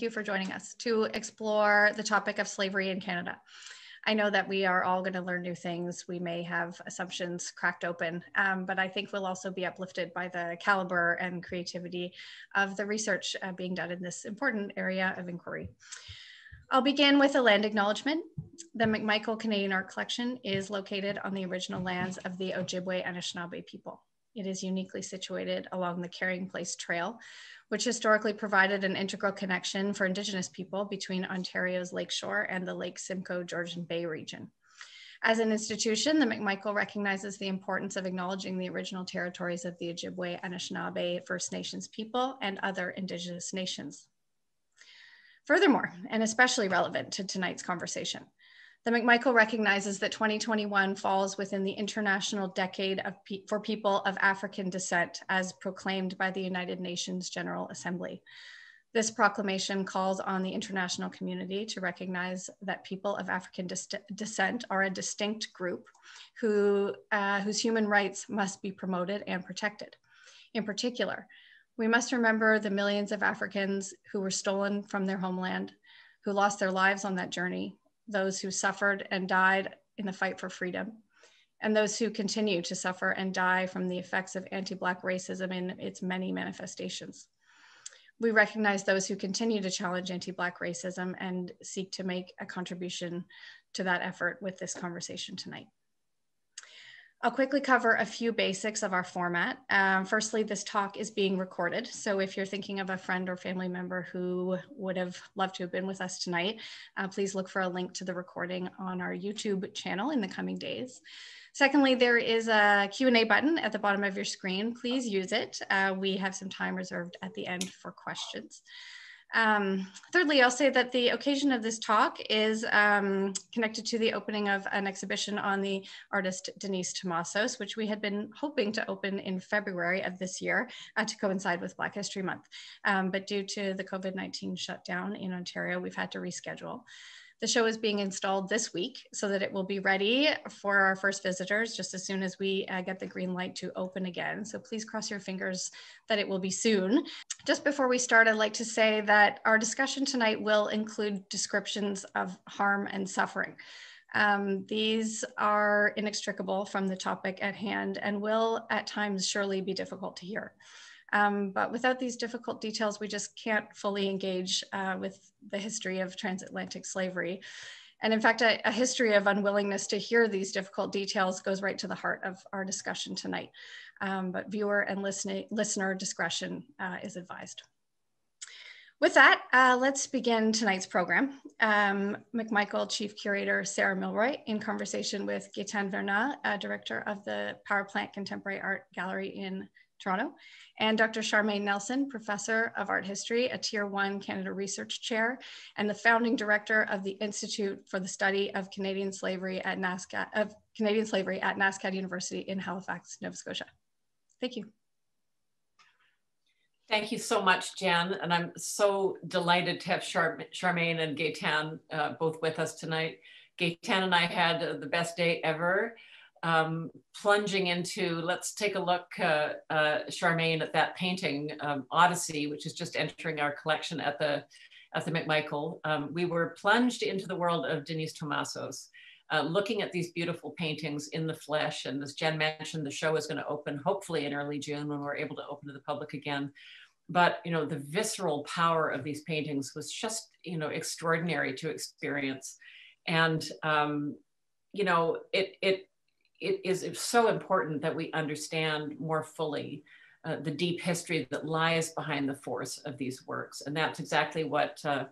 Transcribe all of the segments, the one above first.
thank you for joining us to explore the topic of slavery in Canada. I know that we are all going to learn new things. We may have assumptions cracked open, um, but I think we'll also be uplifted by the caliber and creativity of the research uh, being done in this important area of inquiry. I'll begin with a land acknowledgement. The McMichael Canadian Art Collection is located on the original lands of the Ojibwe Anishinaabe people. It is uniquely situated along the Carrying Place Trail, which historically provided an integral connection for Indigenous people between Ontario's lakeshore and the Lake Simcoe Georgian Bay region. As an institution, the McMichael recognizes the importance of acknowledging the original territories of the Ojibwe, Anishinaabe, First Nations people, and other Indigenous nations. Furthermore, and especially relevant to tonight's conversation, the McMichael recognizes that 2021 falls within the International Decade Pe for People of African Descent as proclaimed by the United Nations General Assembly. This proclamation calls on the international community to recognize that people of African descent are a distinct group who, uh, whose human rights must be promoted and protected. In particular, we must remember the millions of Africans who were stolen from their homeland, who lost their lives on that journey, those who suffered and died in the fight for freedom, and those who continue to suffer and die from the effects of anti-Black racism in its many manifestations. We recognize those who continue to challenge anti-Black racism and seek to make a contribution to that effort with this conversation tonight. I'll quickly cover a few basics of our format. Um, firstly, this talk is being recorded. So if you're thinking of a friend or family member who would have loved to have been with us tonight, uh, please look for a link to the recording on our YouTube channel in the coming days. Secondly, there is a Q&A button at the bottom of your screen. Please use it. Uh, we have some time reserved at the end for questions. Um, thirdly, I'll say that the occasion of this talk is um, connected to the opening of an exhibition on the artist Denise Thomasos, which we had been hoping to open in February of this year uh, to coincide with Black History Month. Um, but due to the COVID-19 shutdown in Ontario, we've had to reschedule. The show is being installed this week so that it will be ready for our first visitors just as soon as we uh, get the green light to open again. So please cross your fingers that it will be soon. Just before we start, I'd like to say that our discussion tonight will include descriptions of harm and suffering. Um, these are inextricable from the topic at hand and will at times surely be difficult to hear. Um, but without these difficult details, we just can't fully engage uh, with the history of transatlantic slavery. And in fact, a, a, history of unwillingness to hear these difficult details goes right to the heart of our discussion tonight. Um, but viewer and listening, listener discretion uh, is advised. With that, uh, let's begin tonight's program. Um, McMichael Chief Curator Sarah Milroy in conversation with Gaëtane Verna, uh, Director of the Power Plant Contemporary Art Gallery in Toronto, and Dr. Charmaine Nelson, Professor of Art History, a Tier 1 Canada Research Chair, and the founding director of the Institute for the Study of Canadian Slavery at NSCAD, of Canadian Slavery at NSCAD University in Halifax, Nova Scotia. Thank you. Thank you so much, Jan. And I'm so delighted to have Char Charmaine and Gaëtane uh, both with us tonight. Gaëtane and I had uh, the best day ever um, plunging into, let's take a look, uh, uh, Charmaine, at that painting, um, Odyssey, which is just entering our collection at the, at the McMichael. Um, we were plunged into the world of Denise Thomasos, uh, looking at these beautiful paintings in the flesh. And as Jen mentioned, the show is gonna open hopefully in early June when we're able to open to the public again. But you know, the visceral power of these paintings was just you know extraordinary to experience, and um, you know, it it it is so important that we understand more fully uh, the deep history that lies behind the force of these works. And that's exactly what uh,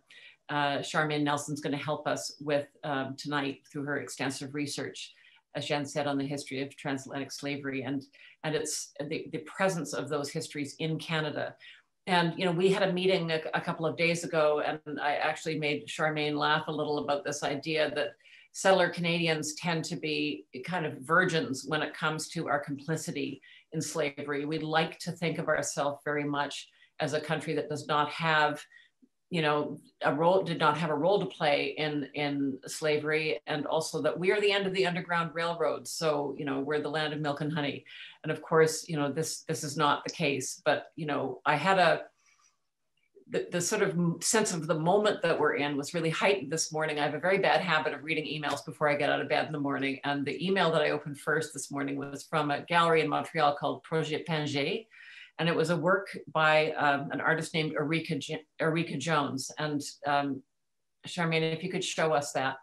uh, Charmaine Nelson's going to help us with um, tonight through her extensive research, as Jen said, on the history of transatlantic slavery and, and it's the, the presence of those histories in Canada. And you know, we had a meeting a, a couple of days ago, and I actually made Charmaine laugh a little about this idea that settler Canadians tend to be kind of virgins when it comes to our complicity in slavery. We like to think of ourselves very much as a country that does not have, you know, a role, did not have a role to play in, in slavery, and also that we are the end of the Underground Railroad. So, you know, we're the land of milk and honey. And of course, you know, this, this is not the case, but, you know, I had a, the, sort of sense of the moment that we're in was really heightened this morning. I have a very bad habit of reading emails before I get out of bed in the morning. And the email that I opened first this morning was from a gallery in Montreal called Projet Pangée. And it was a work by um, an artist named Erika, Erika Jones. And um, Charmaine, if you could show us that,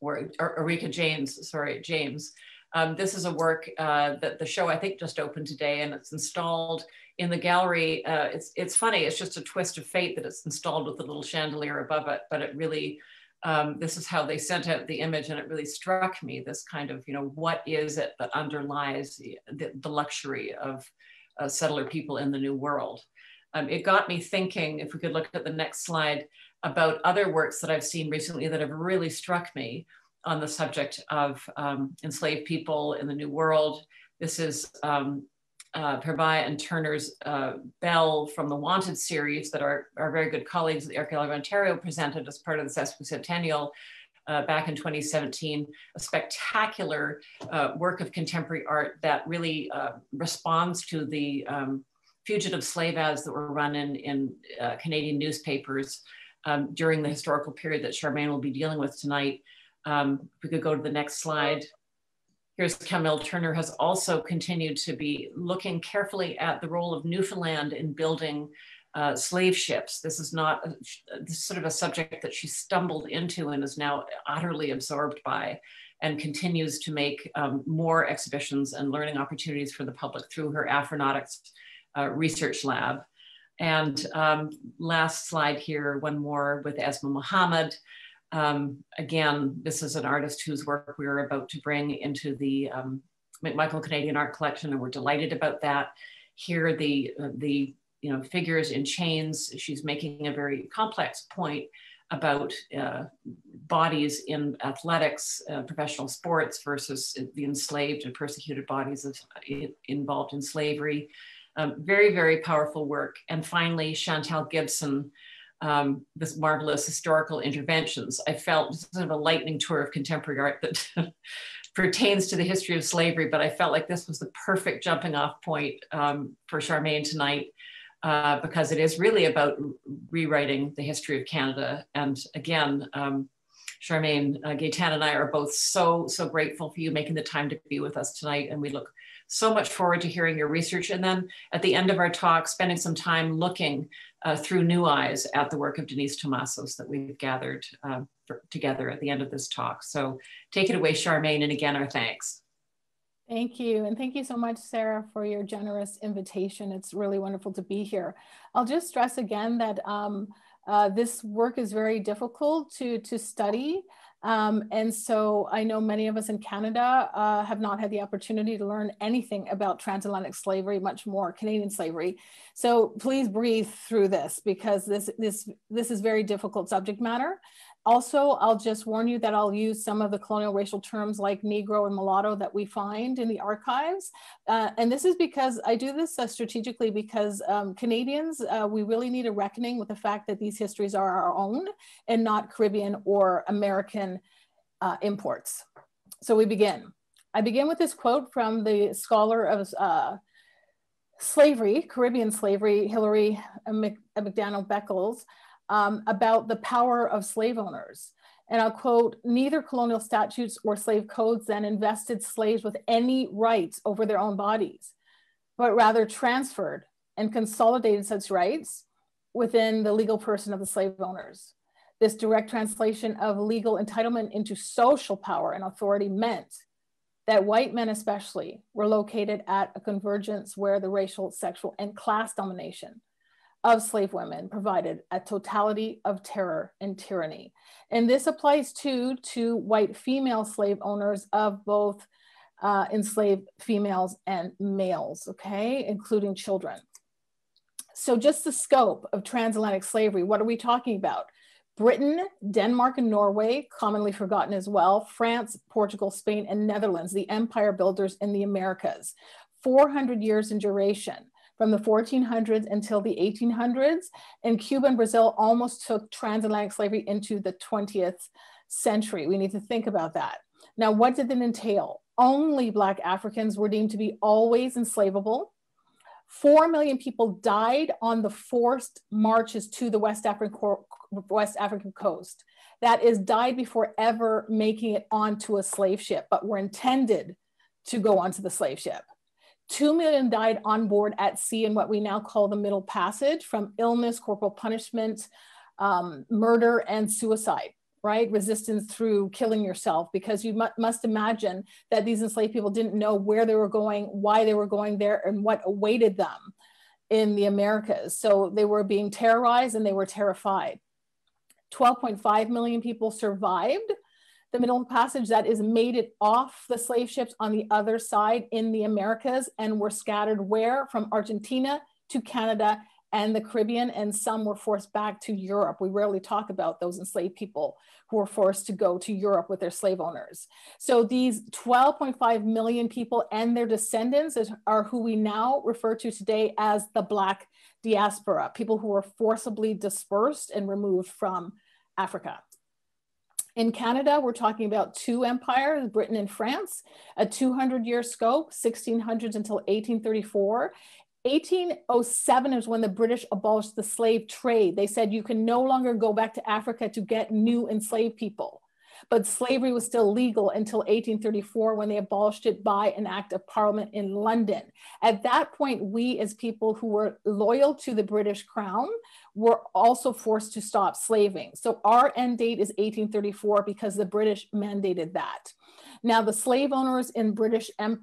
or, or Erika James, sorry, James. Um, this is a work uh, that the show I think just opened today and it's installed in the gallery. Uh, it's, it's funny, it's just a twist of fate that it's installed with a little chandelier above it, but it really, um, this is how they sent out the image and it really struck me, this kind of, you know, what is it that underlies the, the, luxury of uh, settler people in the New World? Um, it got me thinking, if we could look at the next slide, about other works that I've seen recently that have really struck me on the subject of um, enslaved people in the New World. This is um, uh, and Turner's uh, Bell from the Wanted series that our, our very good colleagues at the Art Gallery of Ontario presented as part of the sesquicentennial uh, back in 2017, a spectacular uh, work of contemporary art that really uh, responds to the um, fugitive slave ads that were run in, in uh, Canadian newspapers um, during the historical period that Charmaine will be dealing with tonight. Um, we could go to the next slide. Here's Camille Turner has also continued to be looking carefully at the role of Newfoundland in building uh, slave ships. This is not a, this is sort of a subject that she stumbled into and is now utterly absorbed by and continues to make um, more exhibitions and learning opportunities for the public through her Afronautics uh, research lab. And um, last slide here, one more with Esmaa Mohamoud. Um, again, this is an artist whose work we are about to bring into the um, McMichael Canadian Art Collection, and we're delighted about that. Here, the uh, the you know figures in chains. She's making a very complex point about uh, bodies in athletics, uh, professional sports versus the enslaved and persecuted bodies of, involved in slavery. Um, very, very powerful work. And finally, Chantal Gibson, um, this marvelous historical interventions. I felt sort of a lightning tour of contemporary art that pertains to the history of slavery, but I felt like this was the perfect jumping off point um, for Charmaine tonight. Uh, because it is really about rewriting the history of Canada. And again, um, Charmaine, uh, Gaëtane and I are both so, so grateful for you making the time to be with us tonight. And we look so much forward to hearing your research. And then at the end of our talk, spending some time looking uh, through new eyes at the work of Denise Thomasos that we've gathered uh, for, together at the end of this talk. So take it away, Charmaine, and again, our thanks. Thank you. And thank you so much, Sarah, for your generous invitation. It's really wonderful to be here. I'll just stress again that um, uh, this work is very difficult to, to study. Um, and so I know many of us in Canada uh, have not had the opportunity to learn anything about transatlantic slavery, much more Canadian slavery. So please breathe through this because this, this, this is very difficult subject matter. Also, I'll just warn you that I'll use some of the colonial racial terms like Negro and mulatto that we find in the archives. Uh, and this is because I do this uh, strategically because um, Canadians, uh, we really need a reckoning with the fact that these histories are our own and not Caribbean or American uh, imports. So we begin. I begin with this quote from the scholar of uh, slavery, Caribbean slavery, Hilary McDonald Beckles um, about the power of slave owners. And I'll quote, neither colonial statutes or slave codes then invested slaves with any rights over their own bodies, but rather transferred and consolidated such rights within the legal person of the slave owners. This direct translation of legal entitlement into social power and authority meant that white men especially were located at a convergence where the racial, sexual, and class domination of slave women provided a totality of terror and tyranny. And this applies too to white female slave owners of both uh, enslaved females and males, okay, including children. So just the scope of transatlantic slavery, what are we talking about? Britain, Denmark, and Norway, commonly forgotten as well, France, Portugal, Spain, and Netherlands, the empire builders in the Americas. 400 years in duration from the 1400s until the 1800s. And Cuba and Brazil almost took transatlantic slavery into the 20th century. We need to think about that. Now, what did it entail? Only Black Africans were deemed to be always enslavable. Four million people died on the forced marches to the West African, West African coast. That is, died before ever making it onto a slave ship, but were intended to go onto the slave ship. Two million died on board at sea in what we now call the Middle Passage from illness, corporal punishment, um, murder, and suicide right? Resistance through killing yourself, because you mu must imagine that these enslaved people didn't know where they were going, why they were going there, and what awaited them in the Americas. So they were being terrorized and they were terrified. 12.5 million people survived the Middle Passage that is made it off the slave ships on the other side in the Americas and were scattered where? From Argentina to Canada and the Caribbean, and some were forced back to Europe. We rarely talk about those enslaved people who were forced to go to Europe with their slave owners. So these 12.5 million people and their descendants are who we now refer to today as the Black diaspora, people who were forcibly dispersed and removed from Africa. In Canada, we're talking about two empires, Britain and France, a 200 year scope, 1600s until 1834. 1807 is when the British abolished the slave trade. They said you can no longer go back to Africa to get new enslaved people. But slavery was still legal until 1834 when they abolished it by an act of parliament in London. At that point, we as people who were loyal to the British crown were also forced to stop slaving. So our end date is 1834 because the British mandated that. Now, the slave owners in British uh,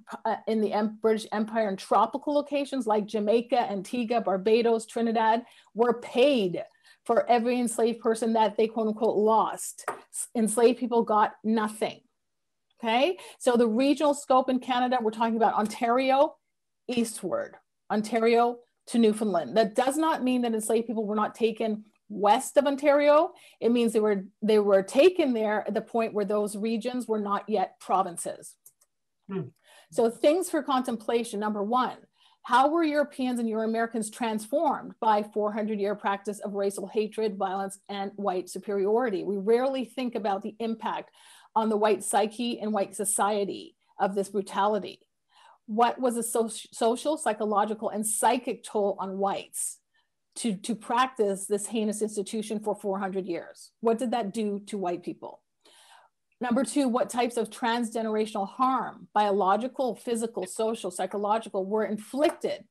in the British Empire in tropical locations like Jamaica, Antigua, Barbados, Trinidad were paid for every enslaved person that they quote unquote lost. Enslaved people got nothing. Okay, so the regional scope in Canada, we're talking about Ontario eastward, Ontario to Newfoundland. That does not mean that enslaved people were not taken west of Ontario, it means they were they were taken there at the point where those regions were not yet provinces. Hmm. So things for contemplation. Number one, how were Europeans and Euro Americans transformed by 400 year practice of racial hatred, violence, and white superiority? We rarely think about the impact on the white psyche and white society of this brutality. What was the so social, psychological, and psychic toll on whites? to, to practice this heinous institution for 400 years? What did that do to white people? Number two, what types of transgenerational harm, biological, physical, social, psychological, were inflicted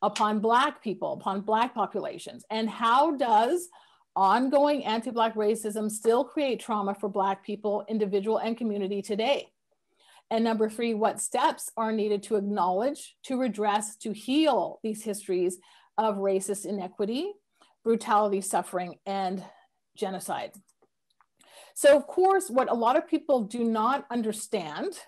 upon Black people, upon Black populations? And how does ongoing anti Black racism still create trauma for Black people, individual, and community today? And number three, what steps are needed to acknowledge, to redress, to heal these histories of racist inequity, brutality, suffering, and genocide. So, of course, what a lot of people do not understand,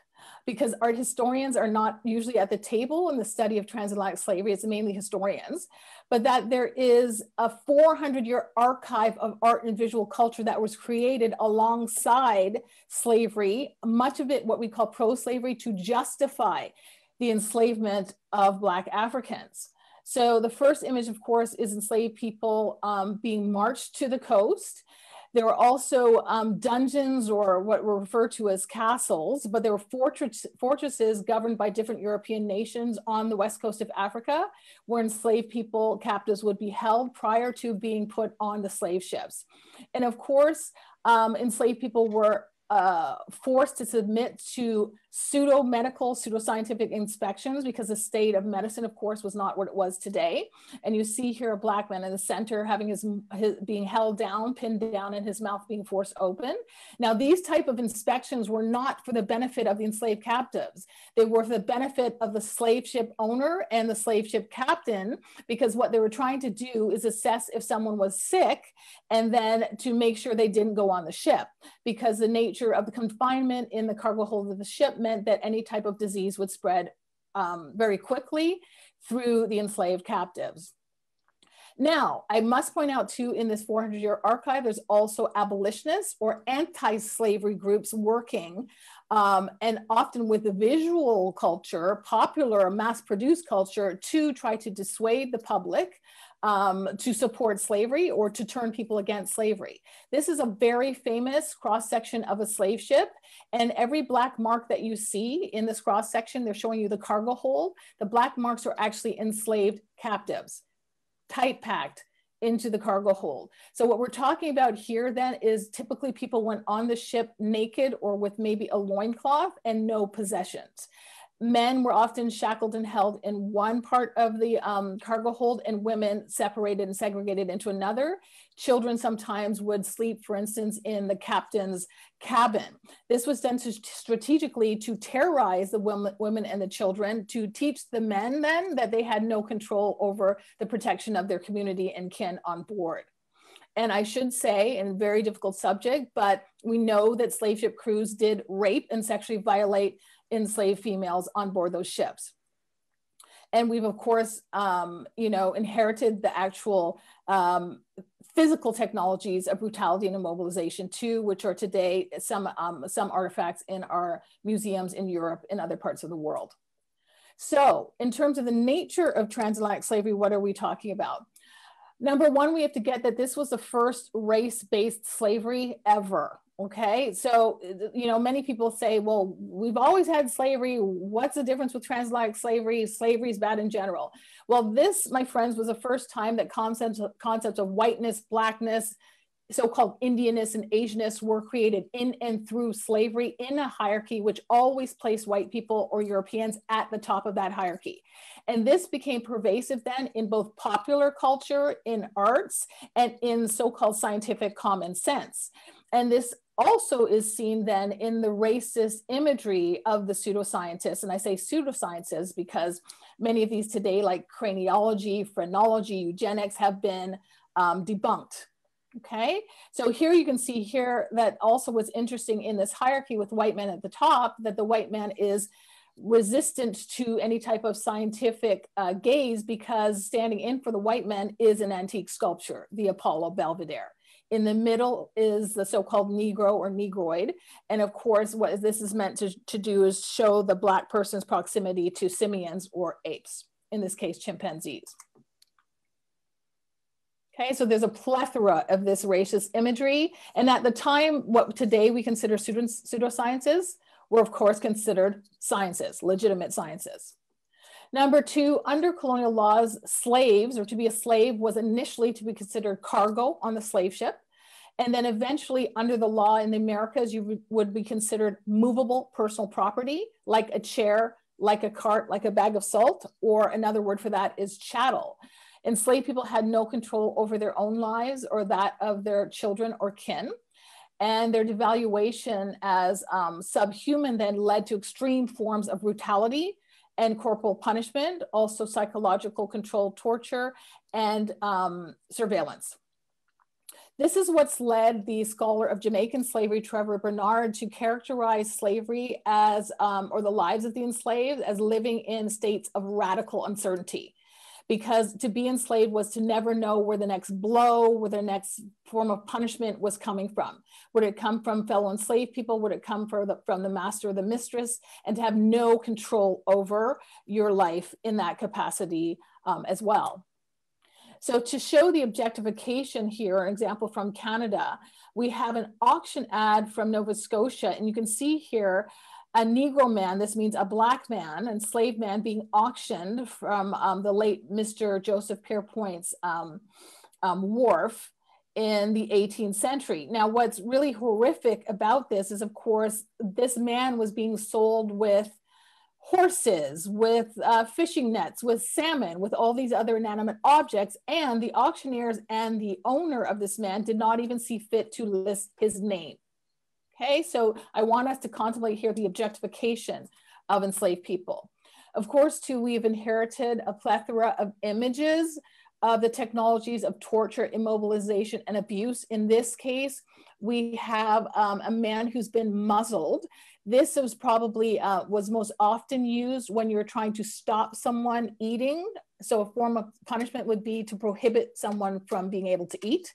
because art historians are not usually at the table in the study of transatlantic slavery, it's mainly historians, but that there is a 400 year archive of art and visual culture that was created alongside slavery, much of it what we call pro slavery, to justify the enslavement of Black Africans. So the first image, of course, is enslaved people um, being marched to the coast. There were also um, dungeons or what were referred to as castles, but there were fortress, fortresses governed by different European nations on the west coast of Africa, where enslaved people, captives would be held prior to being put on the slave ships. And of course, um, enslaved people were uh, forced to submit to pseudo medical, pseudo scientific inspections because the state of medicine, of course, was not what it was today. And you see here a black man in the center having his, his being held down, pinned down, and his mouth being forced open. Now, these type of inspections were not for the benefit of the enslaved captives. They were for the benefit of the slave ship owner and the slave ship captain, because what they were trying to do is assess if someone was sick and then to make sure they didn't go on the ship because the nature of the confinement in the cargo hold of the ship meant that any type of disease would spread um, very quickly through the enslaved captives. Now, I must point out too, in this 400 year archive, there's also abolitionists or anti slavery groups working, um, and often with the visual culture, popular mass produced culture, to try to dissuade the public um, to support slavery or to turn people against slavery. This is a very famous cross section of a slave ship. And every black mark that you see in this cross section, they're showing you the cargo hold. The black marks are actually enslaved captives, tight packed into the cargo hold. So what we're talking about here then is typically people went on the ship naked or with maybe a loincloth and no possessions men were often shackled and held in one part of the um, cargo hold and women separated and segregated into another. Children sometimes would sleep, for instance, in the captain's cabin. This was done to, strategically to terrorize the women, women and the children, to teach the men then that they had no control over the protection of their community and kin on board. And I should say, and very difficult subject, but we know that slave ship crews did rape and sexually violate enslaved females on board those ships. And we've of course, um, you know, inherited the actual um, physical technologies of brutality and immobilization too, which are today some, um, some artifacts in our museums in Europe and other parts of the world. So in terms of the nature of transatlantic slavery, what are we talking about? Number one, we have to get that this was the first race-based slavery ever. Okay, so uh, you know, many people say, well, we've always had slavery. What's the difference with transatlantic slavery? Slavery is bad in general. Well, this, my friends, was the first time that concepts concepts of whiteness, blackness, so-called Indianness and Asianness were created in and through slavery in a hierarchy which always placed white people or Europeans at the top of that hierarchy. And this became pervasive then in both popular culture, in arts, and in so-called scientific common sense. And this also is seen then in the racist imagery of the pseudoscientists. And I say pseudosciences because many of these today, like craniology, phrenology, eugenics, have been um, debunked. Okay, so here you can see here that also what's interesting in this hierarchy with white men at the top, that the white man is resistant to any type of scientific uh, gaze because standing in for the white men is an antique sculpture, the Apollo Belvedere. In the middle is the so-called Negro or Negroid. And of course, what this is meant to, to do is show the Black person's proximity to simians or apes, in this case, chimpanzees. Okay, so there's a plethora of this racist imagery. And at the time, what today we consider pseudosciences were of course considered sciences, legitimate sciences. Number two, under colonial laws, slaves or to be a slave was initially to be considered cargo on the slave ship. And then eventually under the law in the Americas, you would be considered movable personal property, like a chair, like a cart, like a bag of salt, or another word for that is chattel. Enslaved people had no control over their own lives or that of their children or kin. And their devaluation as um, subhuman then led to extreme forms of brutality and corporal punishment, also psychological control, torture, and um, surveillance. This is what's led the scholar of Jamaican slavery, Trevor Burnard, to characterize slavery as, um, or the lives of the enslaved, as living in states of radical uncertainty because to be enslaved was to never know where the next blow, where the next form of punishment was coming from. Would it come from fellow enslaved people? Would it come from the, from the master or the mistress? And to have no control over your life in that capacity um, as well. So to show the objectification here, an example from Canada, we have an auction ad from Nova Scotia, and you can see here a Negro man, this means a black man, enslaved man being auctioned from um, the late Mr. Joseph Pierpoint's um, um, wharf in the 18th century. Now, what's really horrific about this is, of course, this man was being sold with horses, with uh, fishing nets, with salmon, with all these other inanimate objects. And the auctioneers and the owner of this man did not even see fit to list his name. Okay, so I want us to contemplate here the objectification of enslaved people. Of course, too, we've inherited a plethora of images of the technologies of torture, immobilization, and abuse. In this case, we have um, a man who's been muzzled. This was probably uh, was most often used when you're trying to stop someone eating. So a form of punishment would be to prohibit someone from being able to eat.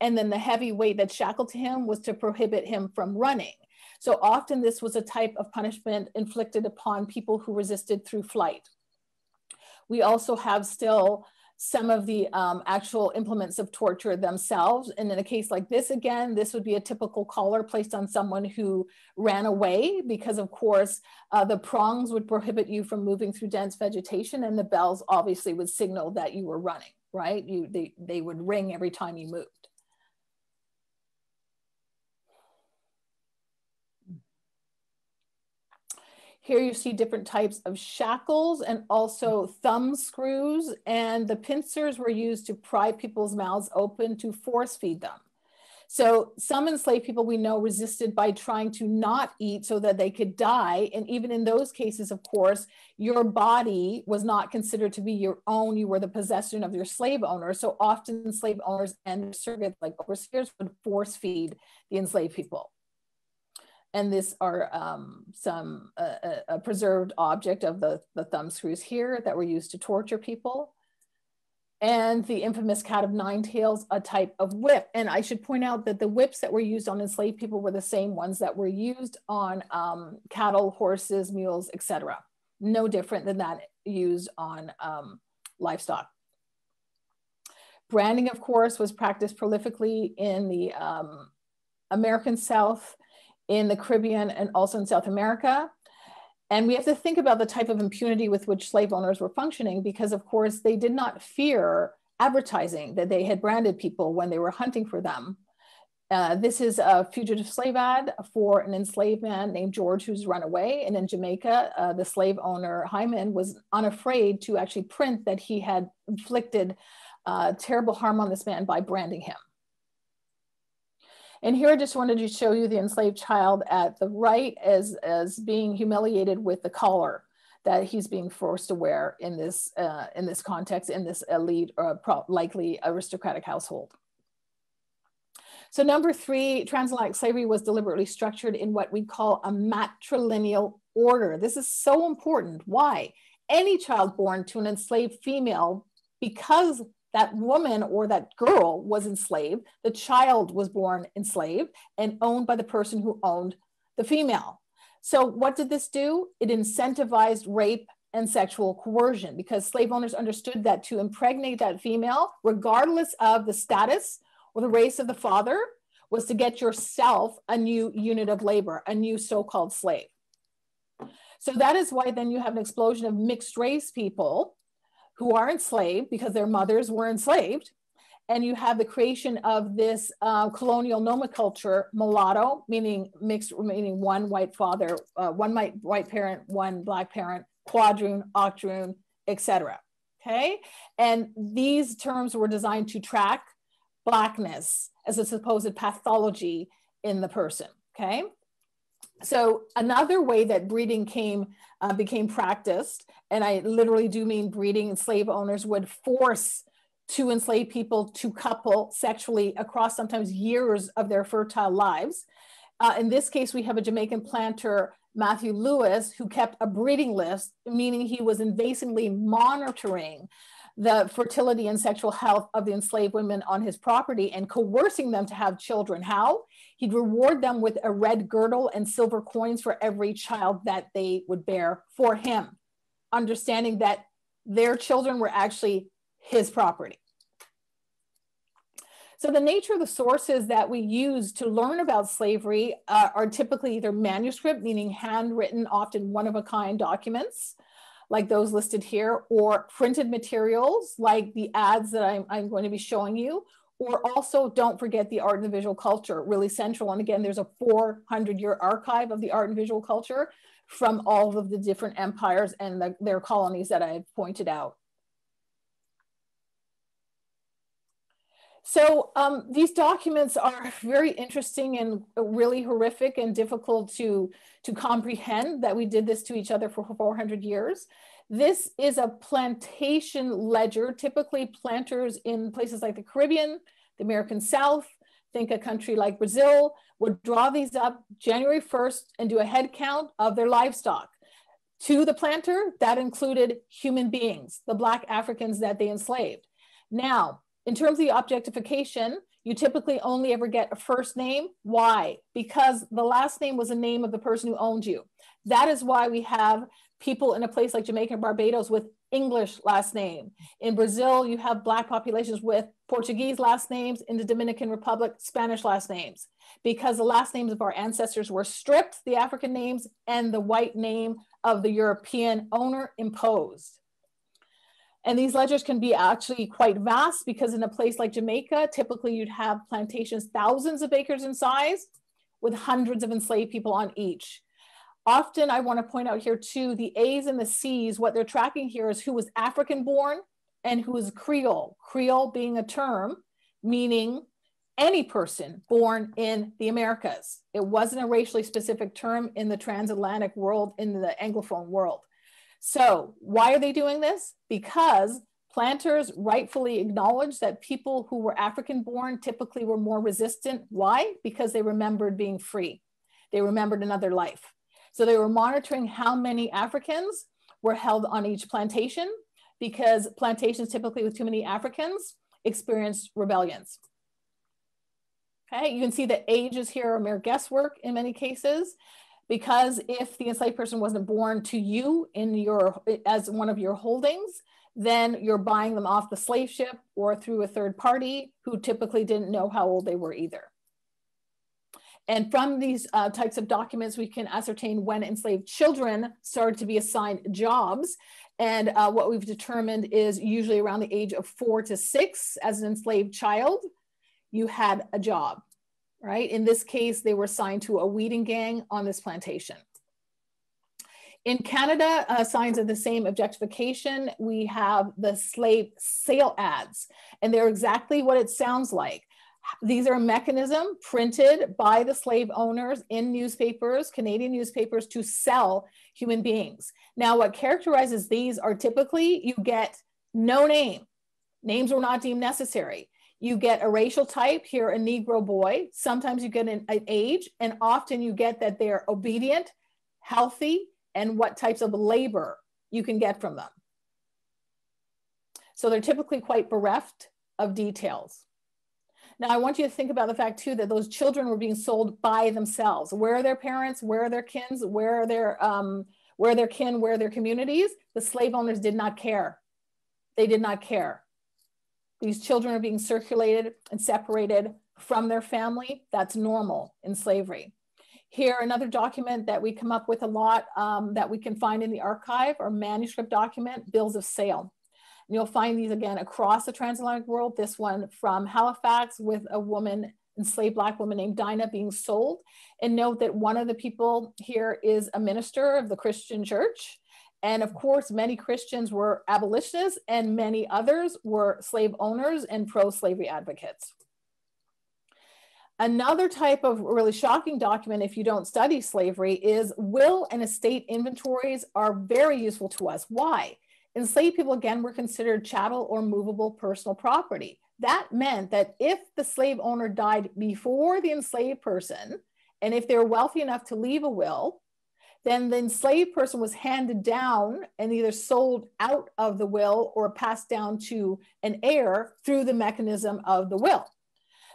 And then the heavy weight that shackled to him was to prohibit him from running. So often this was a type of punishment inflicted upon people who resisted through flight. We also have still some of the um, actual implements of torture themselves. And in a case like this, again, this would be a typical collar placed on someone who ran away because of course, uh, the prongs would prohibit you from moving through dense vegetation and the bells obviously would signal that you were running, right? You, they, they would ring every time you moved. Here you see different types of shackles and also thumb screws and the pincers were used to pry people's mouths open to force feed them. So some enslaved people we know resisted by trying to not eat so that they could die. And even in those cases, of course, your body was not considered to be your own. You were the possession of your slave owner. So often slave owners and surrogates like overseers would force feed the enslaved people and this are um, some uh, a preserved object of the, the thumb screws here that were used to torture people. And the infamous cat of nine tails, a type of whip. And I should point out that the whips that were used on enslaved people were the same ones that were used on um, cattle, horses, mules, etc. No different than that used on um, livestock. Branding, of course, was practiced prolifically in the um, American South in the Caribbean and also in South America. And we have to think about the type of impunity with which slave owners were functioning because, of course, they did not fear advertising that they had branded people when they were hunting for them. Uh, this is a fugitive slave ad for an enslaved man named George who's run away. And in Jamaica, uh, the slave owner, Hyman, was unafraid to actually print that he had inflicted uh, terrible harm on this man by branding him. And here I just wanted to show you the enslaved child at the right as, as being humiliated with the collar that he's being forced to wear in this, uh, in this context, in this elite or likely aristocratic household. So number three, transatlantic slavery was deliberately structured in what we call a matrilineal order. This is so important. Why? Any child born to an enslaved female, because that woman or that girl was enslaved. The child was born enslaved and owned by the person who owned the female. So, what did this do? It incentivized rape and sexual coercion because slave owners understood that to impregnate that female, regardless of the status or the race of the father, was to get yourself a new unit of labor, a new so called slave. So, that is why then you have an explosion of mixed race people who are enslaved because their mothers were enslaved. And you have the creation of this uh, colonial nomenclature, mulatto, meaning mixed, meaning one white father, uh, one white, white parent, one black parent, quadroon, octoroon, etc. Okay, and these terms were designed to track blackness as a supposed pathology in the person. Okay, so another way that breeding came uh, became practiced, and I literally do mean breeding, slave owners would force to enslave people to couple sexually across sometimes years of their fertile lives. Uh, in this case, we have a Jamaican planter, Matthew Lewis, who kept a breeding list, meaning he was invasively monitoring the fertility and sexual health of the enslaved women on his property and coercing them to have children. How? He'd reward them with a red girdle and silver coins for every child that they would bear for him, understanding that their children were actually his property. So the nature of the sources that we use to learn about slavery uh, are typically either manuscript, meaning handwritten, often one-of-a-kind documents, like those listed here, or printed materials like the ads that I'm, I'm going to be showing you, or also don't forget the art and the visual culture, really central. And again, there's a 400 year archive of the art and visual culture from all of the different empires and the, their colonies that I have pointed out. So um, these documents are very interesting and really horrific and difficult to, to comprehend that we did this to each other for 400 years. This is a plantation ledger, typically planters in places like the Caribbean, the American South, think a country like Brazil, would draw these up January 1st and do a head count of their livestock. To the planter, that included human beings, the Black Africans that they enslaved. Now, in terms of the objectification, you typically only ever get a first name. Why? Because the last name was a name of the person who owned you. That is why we have people in a place like Jamaica and Barbados with English last name. In Brazil, you have Black populations with Portuguese last names. In the Dominican Republic, Spanish last names. Because the last names of our ancestors were stripped, the African names, and the white name of the European owner imposed. And these ledgers can be actually quite vast because in a place like Jamaica, typically you'd have plantations thousands of acres in size with hundreds of enslaved people on each. Often I wanna point out here too, the A's and the C's, what they're tracking here is who was African born and who is Creole. Creole being a term meaning any person born in the Americas. It wasn't a racially specific term in the transatlantic world, in the Anglophone world. So why are they doing this? Because planters rightfully acknowledge that people who were African born typically were more resistant. Why? Because they remembered being free. They remembered another life. So they were monitoring how many Africans were held on each plantation because plantations typically with too many Africans experienced rebellions. Okay, you can see the ages here are mere guesswork in many cases because if the enslaved person wasn't born to you in your as one of your holdings, then you're buying them off the slave ship or through a third party who typically didn't know how old they were either. And from these uh, types of documents, we can ascertain when enslaved children started to be assigned jobs. And uh, what we've determined is usually around the age of four to six as an enslaved child, you had a job, right? In this case, they were assigned to a weeding gang on this plantation. In Canada, uh, signs of the same objectification, we have the slave sale ads, and they're exactly what it sounds like. These are a mechanism printed by the slave owners in newspapers, Canadian newspapers, to sell human beings. Now, what characterizes these are typically you get no name, names were not deemed necessary. You get a racial type, here a Negro boy. Sometimes you get an, an age, and often you get that they're obedient, healthy, and what types of labor you can get from them. So they're typically quite bereft of details. Now, I want you to think about the fact too that those children were being sold by themselves. Where are their parents? Where are their kins? Where are their um, where are their kin? Where are their communities? The slave owners did not care. They did not care. These children are being circulated and separated from their family. That's normal in slavery. Here, another document that we come up with a lot um, that we can find in the archive or manuscript document, bills of sale. And you'll find these again across the transatlantic world. This one from Halifax with a woman, enslaved Black woman named Dinah being sold. And note that one of the people here is a minister of the Christian church. And of course, many Christians were abolitionists and many others were slave owners and pro-slavery advocates. Another type of really shocking document, if you don't study slavery, is will and estate inventories are very useful to us. Why? Enslaved people again were considered chattel or movable personal property. That meant that if the slave owner died before the enslaved person, and if they were wealthy enough to leave a will, then the enslaved person was handed down and either sold out of the will or passed down to an heir through the mechanism of the will.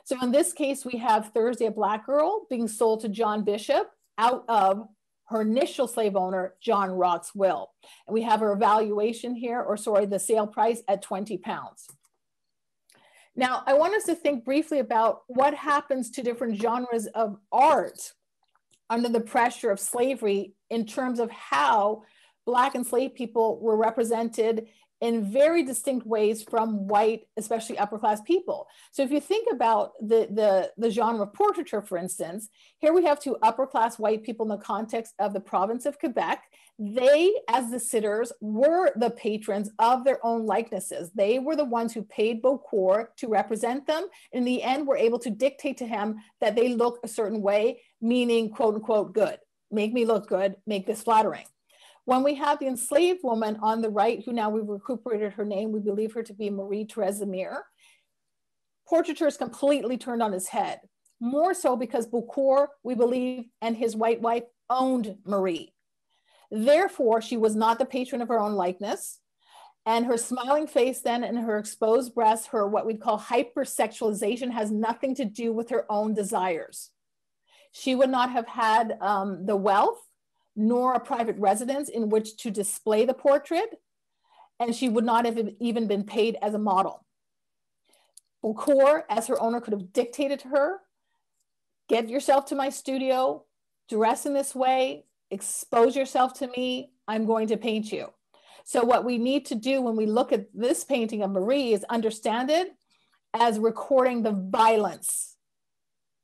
So in this case, we have Thursday, a black girl, being sold to John Bishop out of her initial slave owner, John Rock's will. And we have her evaluation here, or sorry, the sale price at 20 pounds. Now, I want us to think briefly about what happens to different genres of art under the pressure of slavery in terms of how Black enslaved people were represented in very distinct ways from white, especially upper class people. So if you think about the, the, the genre of portraiture, for instance, here we have two upper class white people in the context of the province of Quebec. They, as the sitters, were the patrons of their own likenesses. They were the ones who paid Beaucourt to represent them. In the end, were able to dictate to him that they look a certain way, meaning quote unquote good. Make me look good, make this flattering. When we have the enslaved woman on the right, who now we've recuperated her name, we believe her to be Marie Therese Zemire, portraiture is completely turned on his head. More so because Beaucourt, we believe, and his white wife owned Marie. Therefore, she was not the patron of her own likeness. And her smiling face then and her exposed breasts, her what we'd call hypersexualization has nothing to do with her own desires. She would not have had um, the wealth nor a private residence in which to display the portrait. and she would not have even been paid as a model. Beaucourt, as her owner, could have dictated to her, get yourself to my studio, dress in this way, expose yourself to me, I'm going to paint you. So what we need to do when we look at this painting of Marie is understand it as recording the violence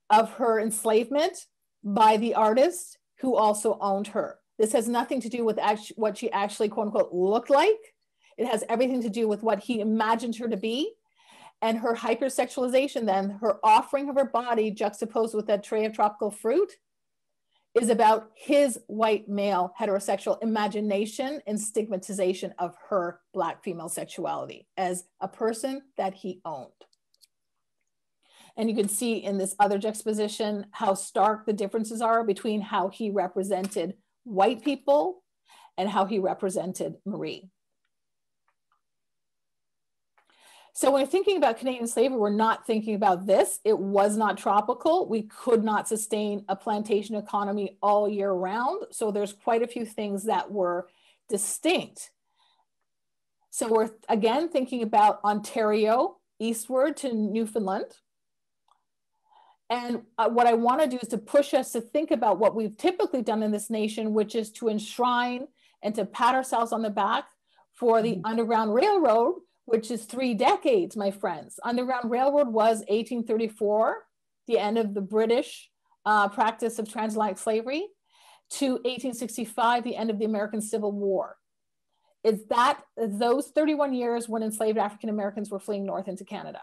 of her enslavement by the artist who also owned her. This has nothing to do with what she actually, quote unquote, looked like. It has everything to do with what he imagined her to be. And her hypersexualization, then, her offering of her body juxtaposed with that tray of tropical fruit, is about his white male heterosexual imagination and stigmatization of her Black female sexuality as a person that he owned. And you can see in this other juxtaposition how stark the differences are between how he represented white people and how he represented Marie. So when we're thinking about Canadian slavery, we're not thinking about this. It was not tropical. We could not sustain a plantation economy all year round. So there's quite a few things that were distinct. So we're again thinking about Ontario eastward to Newfoundland. And uh, what I want to do is to push us to think about what we've typically done in this nation, which is to enshrine and to pat ourselves on the back for the mm-hmm. Underground Railroad, which is three decades, my friends. Underground Railroad was 1834, the end of the British uh, practice of transatlantic slavery, to 1865, the end of the American Civil War. Is that those 31 years when enslaved African Americans were fleeing north into Canada?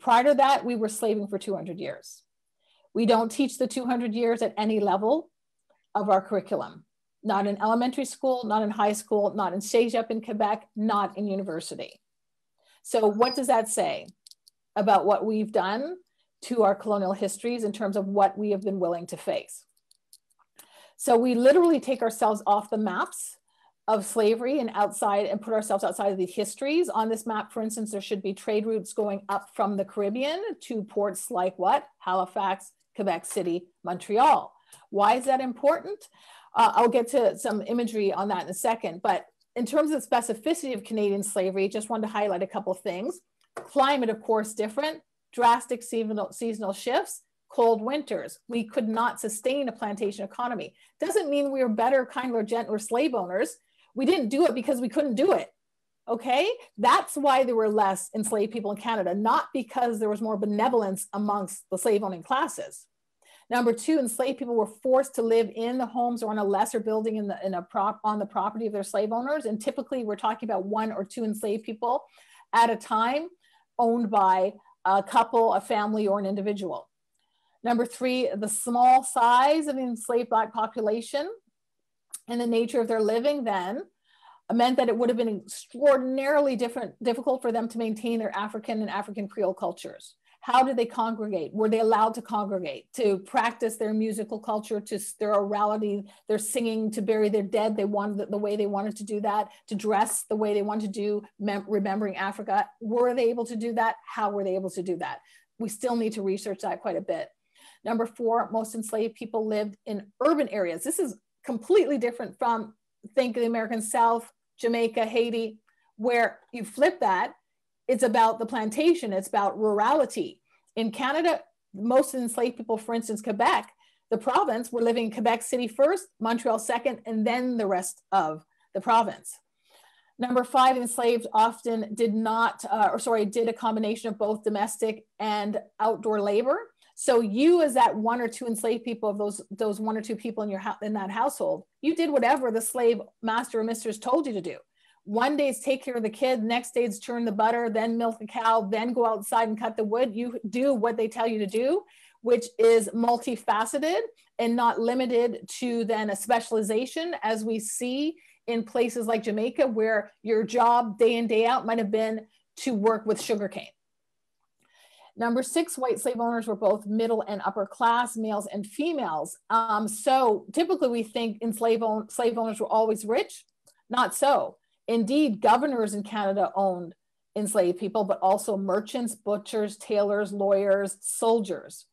Prior to that, we were slaving for 200 years. We don't teach the 200 years at any level of our curriculum, not in elementary school, not in high school, not in CEGEP in Quebec, not in university. So what does that say about what we've done to our colonial histories in terms of what we have been willing to face? So we literally take ourselves off the maps of slavery and outside and put ourselves outside of the histories. On this map, for instance, there should be trade routes going up from the Caribbean to ports like what? Halifax, Quebec City, Montreal. Why is that important? Uh, I'll get to some imagery on that in a second, but in terms of specificity of Canadian slavery, just wanted to highlight a couple of things. Climate, of course, different, drastic seasonal, seasonal shifts, cold winters. We could not sustain a plantation economy. Doesn't mean we were better, kinder, gentler slave owners. We didn't do it because we couldn't do it. Okay, that's why there were less enslaved people in Canada, not because there was more benevolence amongst the slave owning classes. Number two, enslaved people were forced to live in the homes or on a lesser building in, the, in a prop on the property of their slave owners. And typically we're talking about one or two enslaved people at a time owned by a couple, a family, or an individual. Number three, the small size of the enslaved Black population and the nature of their living then meant that it would have been extraordinarily different, difficult for them to maintain their African and African Creole cultures. How did they congregate? Were they allowed to congregate, to practice their musical culture, to their orality, their singing, to bury their dead? They wanted the, way they wanted to do that, to dress the way they wanted to do, remembering Africa. Were they able to do that? How were they able to do that? We still need to research that quite a bit. Number four, most enslaved people lived in urban areas. This is completely different from think of the American South, Jamaica, Haiti, where you flip that, it's about the plantation, it's about rurality. In Canada, most enslaved people, for instance, Quebec, the province, were living in Quebec City first, Montreal second, and then the rest of the province. Number five, enslaved often did not, uh, or sorry, did a combination of both domestic and outdoor labor. So you, as that one or two enslaved people of those those one or two people in your in that household, you did whatever the slave master or mistress told you to do. One day is take care of the kid, next day is churn the butter, then milk the cow, then go outside and cut the wood. You do what they tell you to do, which is multifaceted and not limited to then a specialization as we see in places like Jamaica, where your job day in, day out might have been to work with sugarcane Number six, white slave owners were both middle and upper class, males and females. Um, so typically we think enslaved own, slave owners were always rich. Not so. Indeed, governors in Canada owned enslaved people, but also merchants, butchers, tailors, lawyers, soldiers.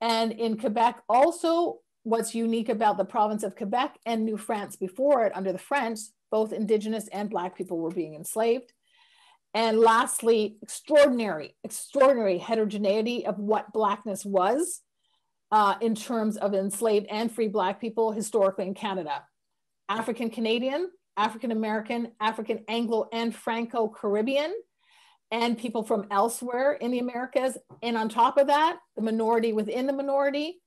And in Quebec, also, what's unique about the province of Quebec and New France before it under the French, both indigenous and black people were being enslaved. And lastly, extraordinary, extraordinary heterogeneity of what blackness was uh, in terms of enslaved and free black people historically in Canada. African Canadian, African American, African Anglo and Franco Caribbean, and people from elsewhere in the Americas. And on top of that, the minority within the minority,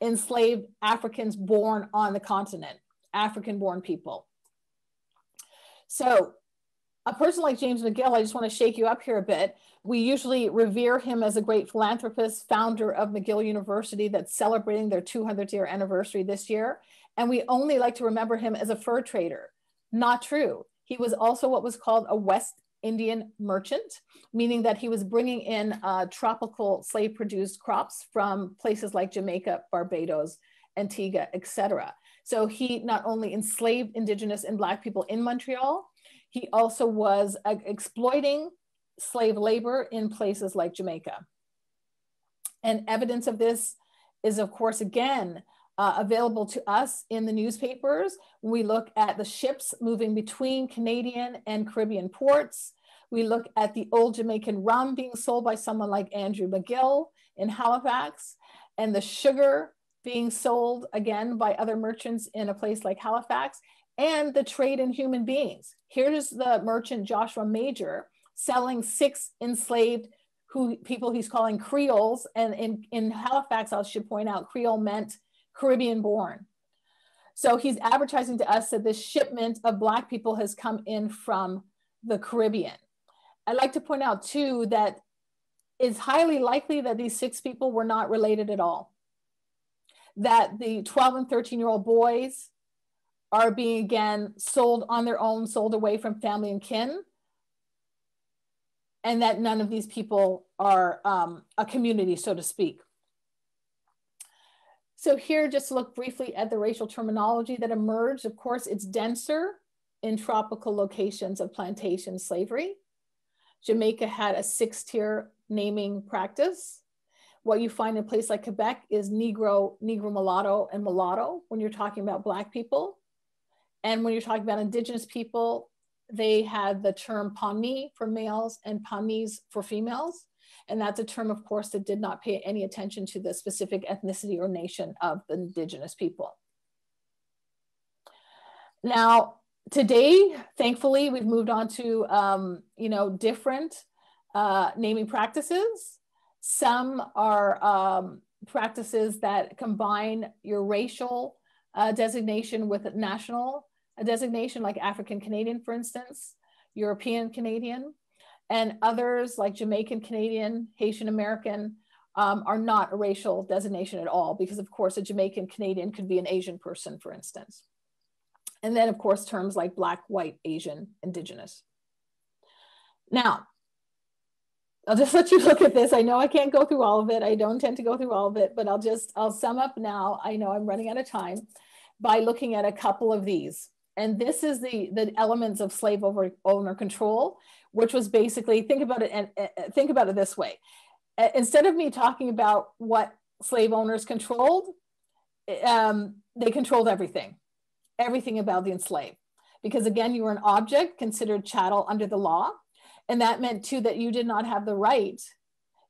enslaved Africans born on the continent, African born people. So, a person like James McGill, I just want to shake you up here a bit. We usually revere him as a great philanthropist, founder of McGill University, that's celebrating their 200th year anniversary this year. And we only like to remember him as a fur trader. Not true. He was also what was called a West Indian merchant, meaning that he was bringing in uh, tropical slave produced crops from places like Jamaica, Barbados, Antigua, etc. So he not only enslaved indigenous and black people in Montreal, he also was uh, exploiting slave labor in places like Jamaica. And evidence of this is, of course, again, uh, available to us in the newspapers. We look at the ships moving between Canadian and Caribbean ports. We look at the old Jamaican rum being sold by someone like Andrew McGill in Halifax, and the sugar being sold again by other merchants in a place like Halifax, and the trade in human beings. Here's the merchant Joshua Mauger selling six enslaved who people he's calling Creoles. And in, in Halifax, I should point out, Creole meant Caribbean born. So he's advertising to us that this shipment of Black people has come in from the Caribbean. I'd like to point out too that it's highly likely that these six people were not related at all. That the 12 and 13 year old boys are being again sold on their own, sold away from family and kin. And that none of these people are um, a community, so to speak. So here, just look briefly at the racial terminology that emerged. Of course, it's denser in tropical locations of plantation slavery. Jamaica had a six tier naming practice. What you find in a place like Quebec is Negro, Negro mulatto, and mulatto when you're talking about Black people. And when you're talking about Indigenous people, they had the term Panis for males and Panise for females. And that's a term, of course, that did not pay any attention to the specific ethnicity or nation of the indigenous people. Now, today, thankfully, we've moved on to, um, you know, different uh, naming practices. Some are um, practices that combine your racial uh, designation with national designation, like African Canadian, for instance, European Canadian and others like Jamaican Canadian, Haitian American um, are not a racial designation at all because of course a Jamaican Canadian could be an Asian person, for instance. And then of course terms like Black, White, Asian, Indigenous. Now, I'll just let you look at this. I know I can't go through all of it. I don't tend to go through all of it, but I'll just, I'll sum up now. I know I'm running out of time by looking at a couple of these. And this is the, the elements of slave over, owner control, which was basically, think about it and uh, think about it this way. Uh, instead of me talking about what slave owners controlled, um, they controlled everything, everything about the enslaved. Because again, you were an object considered chattel under the law. And that meant too that you did not have the right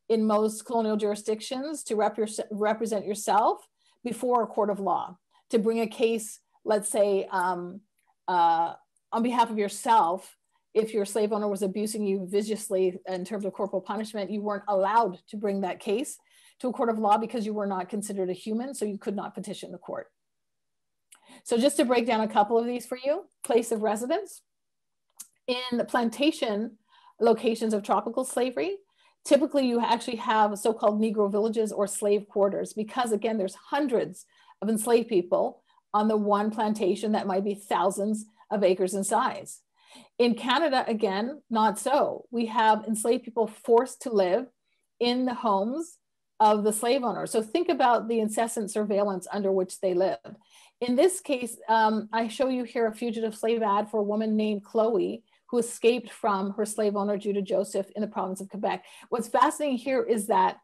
in most colonial jurisdictions to rep represent yourself before a court of law, to bring a case, let's say, um, uh, on behalf of yourself, if your slave owner was abusing you viciously in terms of corporal punishment, you weren't allowed to bring that case to a court of law because you were not considered a human, so you could not petition the court. So just to break down a couple of these for you, place of residence. In the plantation locations of tropical slavery, typically you actually have so-called Negro villages or slave quarters because again, there's hundreds of enslaved people on the one plantation that might be thousands of acres in size. In Canada, again, not so. We have enslaved people forced to live in the homes of the slave owners. So think about the incessant surveillance under which they lived. In this case, um, I show you here a fugitive slave ad for a woman named Chloe who escaped from her slave owner, Judah Joseph, in the province of Quebec. What's fascinating here is that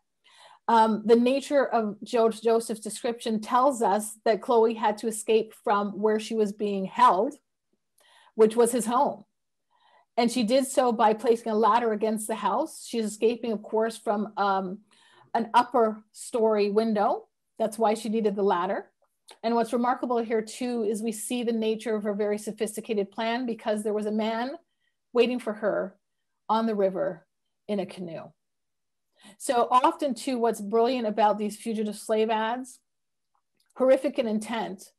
um, the nature of George Joseph's description tells us that Chloe had to escape from where she was being held, which was his home. And she did so by placing a ladder against the house. She's escaping, of course, from um, an upper story window. That's why she needed the ladder. And what's remarkable here too is we see the nature of her very sophisticated plan because there was a man waiting for her on the river in a canoe. So often too, what's brilliant about these fugitive slave ads, horrific in intent,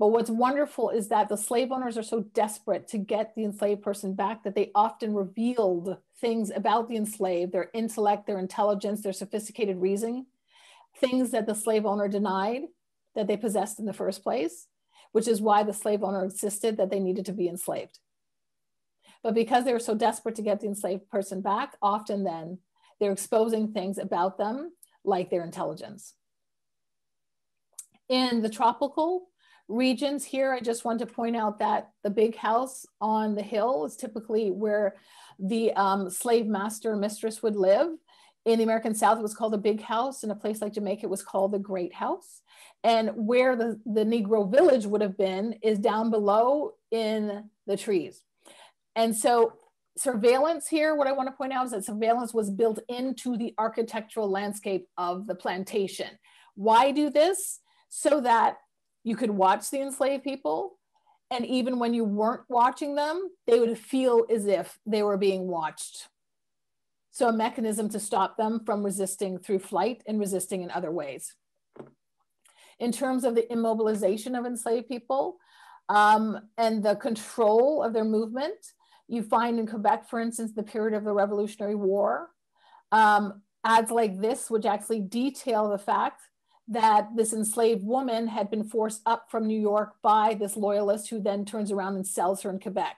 but what's wonderful is that the slave owners are so desperate to get the enslaved person back that they often revealed things about the enslaved, their intellect, their intelligence, their sophisticated reasoning, things that the slave owner denied that they possessed in the first place, which is why the slave owner insisted that they needed to be enslaved. But because they were so desperate to get the enslaved person back, often then they're exposing things about them like their intelligence. In the tropical regions here, I just want to point out that the big house on the hill is typically where the um, slave master mistress would live. In the American South, it was called the big house. In a place like Jamaica, it was called the great house. And where the, the Negro village would have been is down below in the trees. And so surveillance here, what I want to point out is that surveillance was built into the architectural landscape of the plantation. Why do this? So that you could watch the enslaved people. And even when you weren't watching them, they would feel as if they were being watched. So, a mechanism to stop them from resisting through flight and resisting in other ways. In terms of the immobilization of enslaved people um, and the control of their movement, you find in Quebec, for instance, the period of the Revolutionary War, um, ads like this, which actually detail the fact that this enslaved woman had been forced up from New York by this loyalist who then turns around and sells her in Quebec.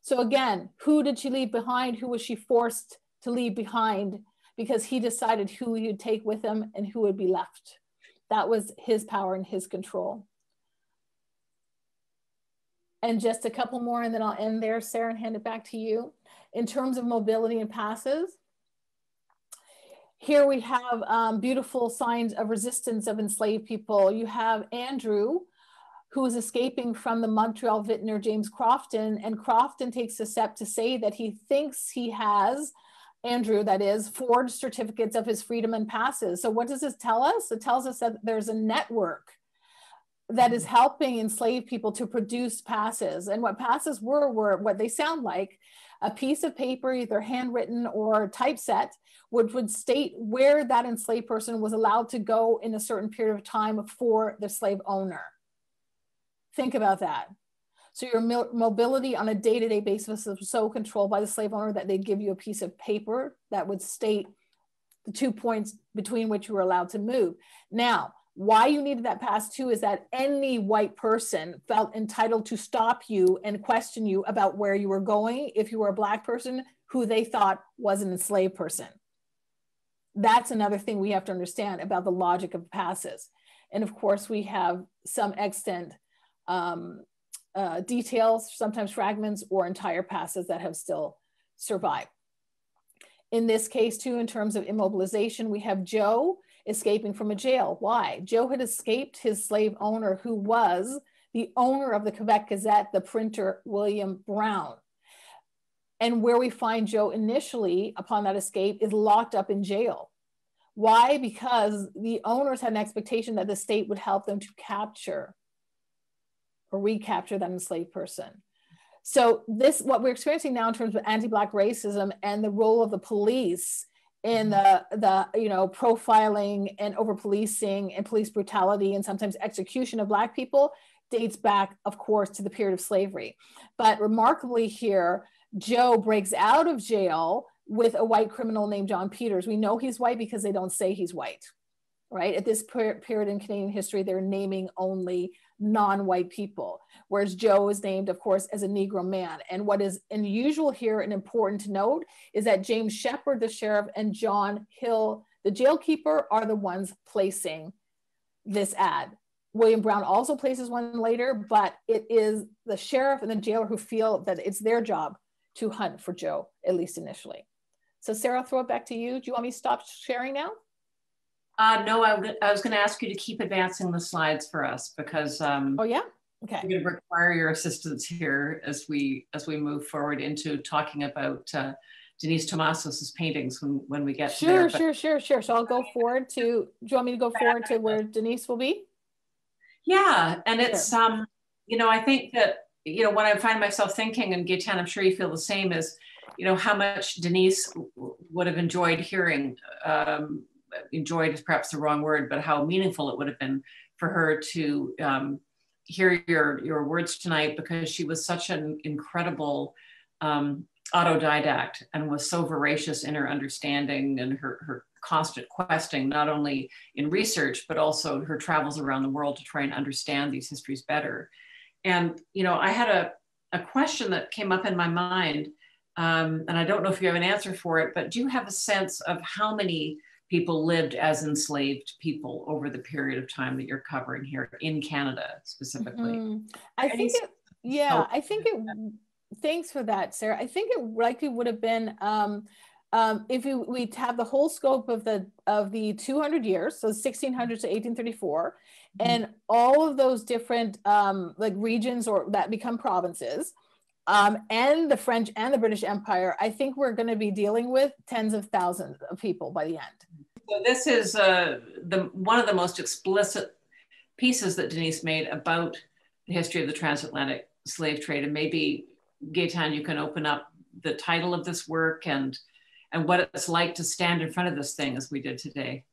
So again, who did she leave behind? Who was she forced to leave behind? Because he decided who he would take with him and who would be left. That was his power and his control. And just a couple more, and then I'll end there, Sarah, and hand it back to you. In terms of mobility and passes, here we have um, beautiful signs of resistance of enslaved people. You have Andrew, who is escaping from the Montreal vintner James Crofton, and Crofton takes a step to say that he thinks he has, Andrew, that is, forged certificates of his freedom and passes. So, what does this tell us? It tells us that there's a network that is mm-hmm. helping enslaved people to produce passes. And what passes were, were what they sound like a piece of paper, either handwritten or typeset, which would state where that enslaved person was allowed to go in a certain period of time for the slave owner. Think about that. So your mobility on a day-to-day -day basis was so controlled by the slave owner that they'd give you a piece of paper that would state the two points between which you were allowed to move. Now, why you needed that pass too is that any white person felt entitled to stop you and question you about where you were going if you were a black person who they thought was an enslaved person. That's another thing we have to understand about the logic of passes. And of course, we have some extent um, uh, details, sometimes fragments or entire passes that have still survived. In this case, too, in terms of immobilization, we have Joe escaping from a jail. Why? Joe had escaped his slave owner, who was the owner of the Quebec Gazette, the printer William Brown. And where we find Joe initially upon that escape is locked up in jail. Why? Because the owners had an expectation that the state would help them to capture or recapture that enslaved person. So this, what we're experiencing now in terms of anti-black racism and the role of the police in mm-hmm. the the you know profiling and over policing and police brutality and sometimes execution of black people dates back of course to the period of slavery. But remarkably here joe breaks out of jail with a white criminal named john peters. We know he's white because they don't say he's white right? At this period in canadian history they're naming only non-white people whereas joe is named of course as a negro man. And what is unusual here and important to note is that james shepard the sheriff and john hill the jailkeeper are the ones placing this ad. William brown also places one later but it is the sheriff and the jailer who feel that it's their job to hunt for joe at least initially. So sarah I'll throw it back to you. Do you want me to stop sharing now uh, no, I, I was going to ask you to keep advancing the slides for us because. Um, oh, yeah. Okay. I'm going to require your assistance here as we as we move forward into talking about uh, Denyse Thomasos's paintings when when we get sure, there. Sure, sure, sure, sure. So I'll go forward to. Do you want me to go forward to where Denyse will be? Yeah, and it's sure. um, you know, I think that you know when I find myself thinking, and Gaëtane, I'm sure you feel the same. Is you know how much Denyse would have enjoyed hearing. Um, enjoyed is perhaps the wrong word, but how meaningful it would have been for her to um, hear your your words tonight because she was such an incredible um, autodidact and was so voracious in her understanding and her, her constant questing, not only in research, but also her travels around the world to try and understand these histories better. And, you know, I had a, a question that came up in my mind, um, and I don't know if you have an answer for it, but do you have a sense of how many people lived as enslaved people over the period of time that you're covering here in Canada specifically. Mm-hmm. I think it, yeah, I think it, thanks for that, Sarah. I think it likely would have been, um, um, if we, we have the whole scope of the of the 200 years, so 1600 to 1834, mm-hmm. and all of those different um, like regions or that become provinces, um, and the French and the British Empire, I think we're going to be dealing with tens of thousands of people by the end. So this is uh, the one of the most explicit pieces that Denyse made about the history of the transatlantic slave trade. And maybe Gaëtane, you can open up the title of this work and and what it's like to stand in front of this thing as we did today.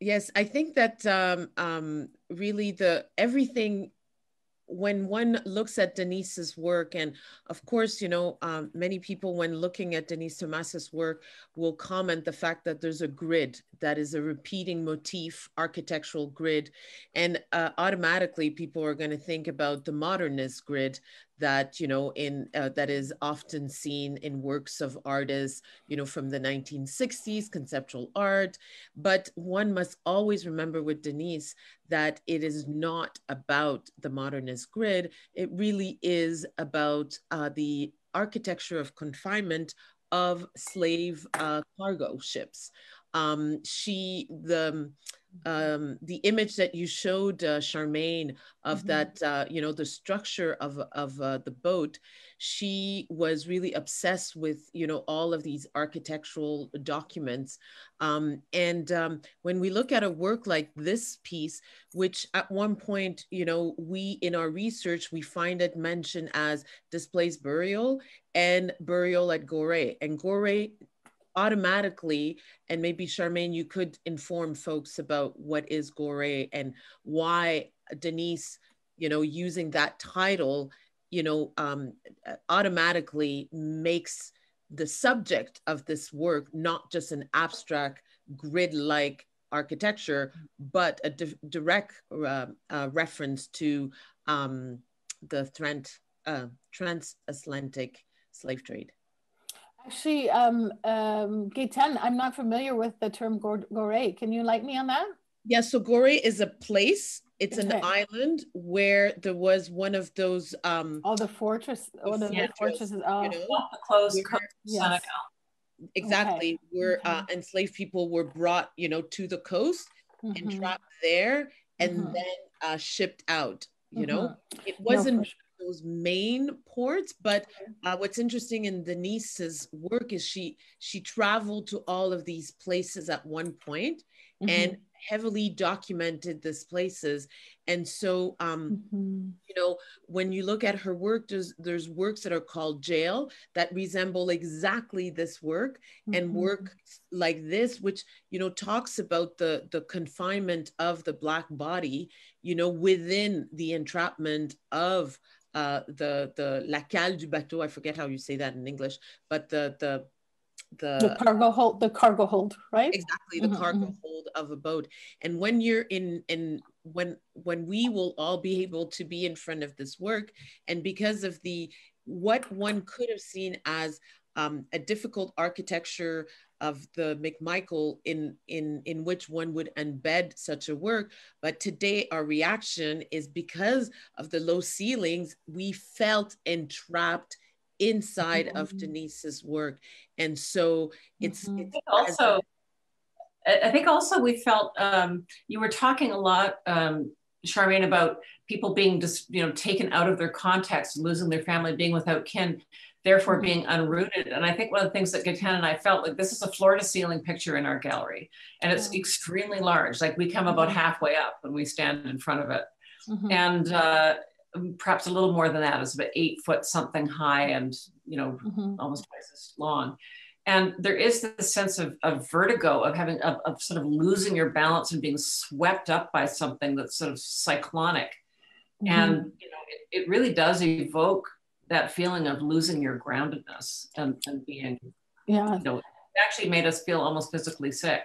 Yes, I think that um, um, really the everything when one looks at Denyse's work, and of course, you know, um, many people, when looking at Denyse Thomasos's work, will comment the fact that there's a grid that is a repeating motif, architectural grid, and uh, automatically people are going to think about the modernist grid that you know in uh, that is often seen in works of artists you know from the 1960s conceptual art. But one must always remember with denyse that it is not about the modernist grid. It really is about uh, the architecture of confinement of slave uh, cargo ships. Um, she the um, the image that you showed, uh, Charmaine, of mm-hmm. that, uh, you know, the structure of, of uh, the boat, she was really obsessed with, you know, all of these architectural documents. Um, and um, when we look at a work like this piece, which at one point, you know, we in our research, we find it mentioned as displaced burial and burial at Gorée. And Gorée automatically, and maybe Charmaine, you could inform folks about what is Gorée and why Denyse, you know, using that title, you know, um, automatically makes the subject of this work not just an abstract grid-like architecture, but a di direct uh, uh, reference to um, the trans, uh, transatlantic slave trade. Actually, um, um, Gaëtane, I'm not familiar with the term Gorée. Can you enlighten me on that? Yeah, so Gorée is a place. It's okay. an island where there was one of those. Um, oh, the fortress. Oh, the, the fortresses. Oh, you know, close yes. Exactly, okay. where uh, enslaved people were brought, you know, to the coast mm-hmm. and trapped there, and mm-hmm. then uh, shipped out. You mm-hmm. know, it wasn't. No, those main ports but uh, what's interesting in denyse's work is she she traveled to all of these places at one point mm-hmm. and heavily documented these places and so um mm-hmm. you know when you look at her work there's there's works that are called jail that resemble exactly this work mm-hmm. and work like this which you know talks about the the confinement of the black body you know within the entrapment of uh, the the la cale du bateau. I forget how you say that in English, but the the the, the cargo hold, the cargo hold, right? Exactly, the mm-hmm, cargo mm-hmm. hold of a boat. And when you're in in when when we will all be able to be in front of this work, and because of the what one could have seen as um, a difficult architecture of the McMichael in, in, in which one would embed such a work. But today our reaction is because of the low ceilings, we felt entrapped inside mm-hmm. of Denyse's work. And so it's, mm-hmm. it's also, I think also we felt, um, you were talking a lot, um, Charmaine, about people being just, you know, taken out of their context, losing their family, being without kin, therefore mm-hmm. being unrooted. And I think one of the things that Gaëtane and I felt like this is a floor to ceiling picture in our gallery, and it's extremely large. Like we come about mm-hmm. halfway up when we stand in front of it. Mm-hmm. And uh, perhaps a little more than that. It's about eight foot something high and, you know, mm-hmm. almost twice as long. And there is this sense of, of vertigo, of having, of, of, sort of losing your balance and being swept up by something that's sort of cyclonic. Mm-hmm. And, you know, it, it, really does evoke that feeling of losing your groundedness and, and being, yeah. you know, it actually made us feel almost physically sick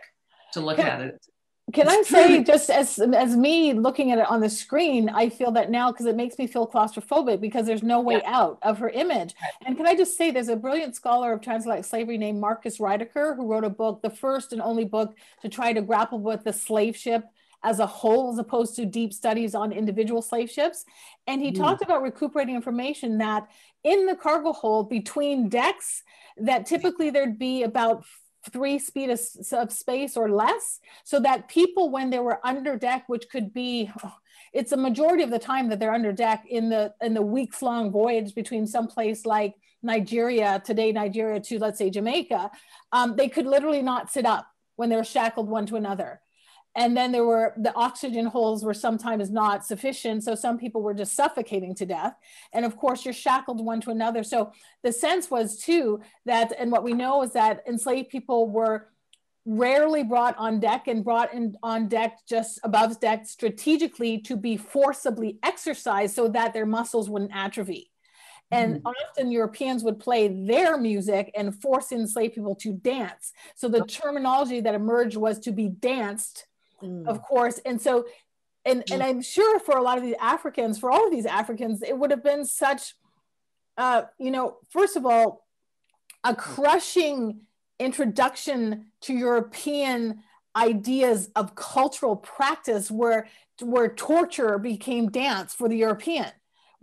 to look yeah. at it. Can I say, just as as me looking at it on the screen, I feel that now because it makes me feel claustrophobic because there's no way yeah. out of her image. And can I just say, there's a brilliant scholar of transatlantic slavery named Marcus Rediker who wrote a book, the first and only book to try to grapple with the slave ship as a whole, as opposed to deep studies on individual slave ships. And he mm. talked about recuperating information that in the cargo hold between decks, that typically there'd be about three speed of, of, space or less so that people when they were under deck which could be it's a majority of the time that they're under deck in the in the weeks long voyage between some place like nigeria today nigeria to let's say jamaica um, they could literally not sit up when they're shackled one to another and then there were the oxygen holes were sometimes not sufficient so some people were just suffocating to death and of course you're shackled one to another so the sense was too that and what we know is that enslaved people were rarely brought on deck and brought in on deck just above deck strategically to be forcibly exercised so that their muscles wouldn't atrophy and mm-hmm. often Europeans would play their music and force enslaved people to dance. So the terminology that emerged was to be danced mm. of course. And so, and, and mm. I'm sure for a lot of these Africans, for all of these Africans, it would have been such, uh, you know, first of all, a crushing introduction to European ideas of cultural practice where, where torture became dance for the European.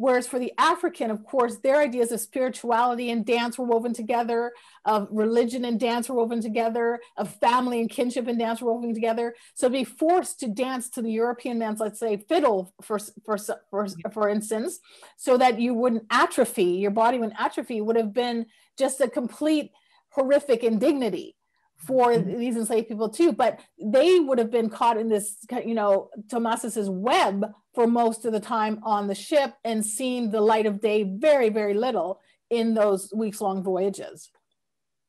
Whereas for the African, of course, their ideas of spirituality and dance were woven together, of religion and dance were woven together, of family and kinship and dance were woven together. So to be forced to dance to the European man's, let's say, fiddle, for, for, for, for instance, so that you wouldn't atrophy, your body wouldn't atrophy, would have been just a complete horrific indignity for mm-hmm. these enslaved people too but they would have been caught in this you know thomasos's web for most of the time on the ship and seen the light of day very very little in those weeks long voyages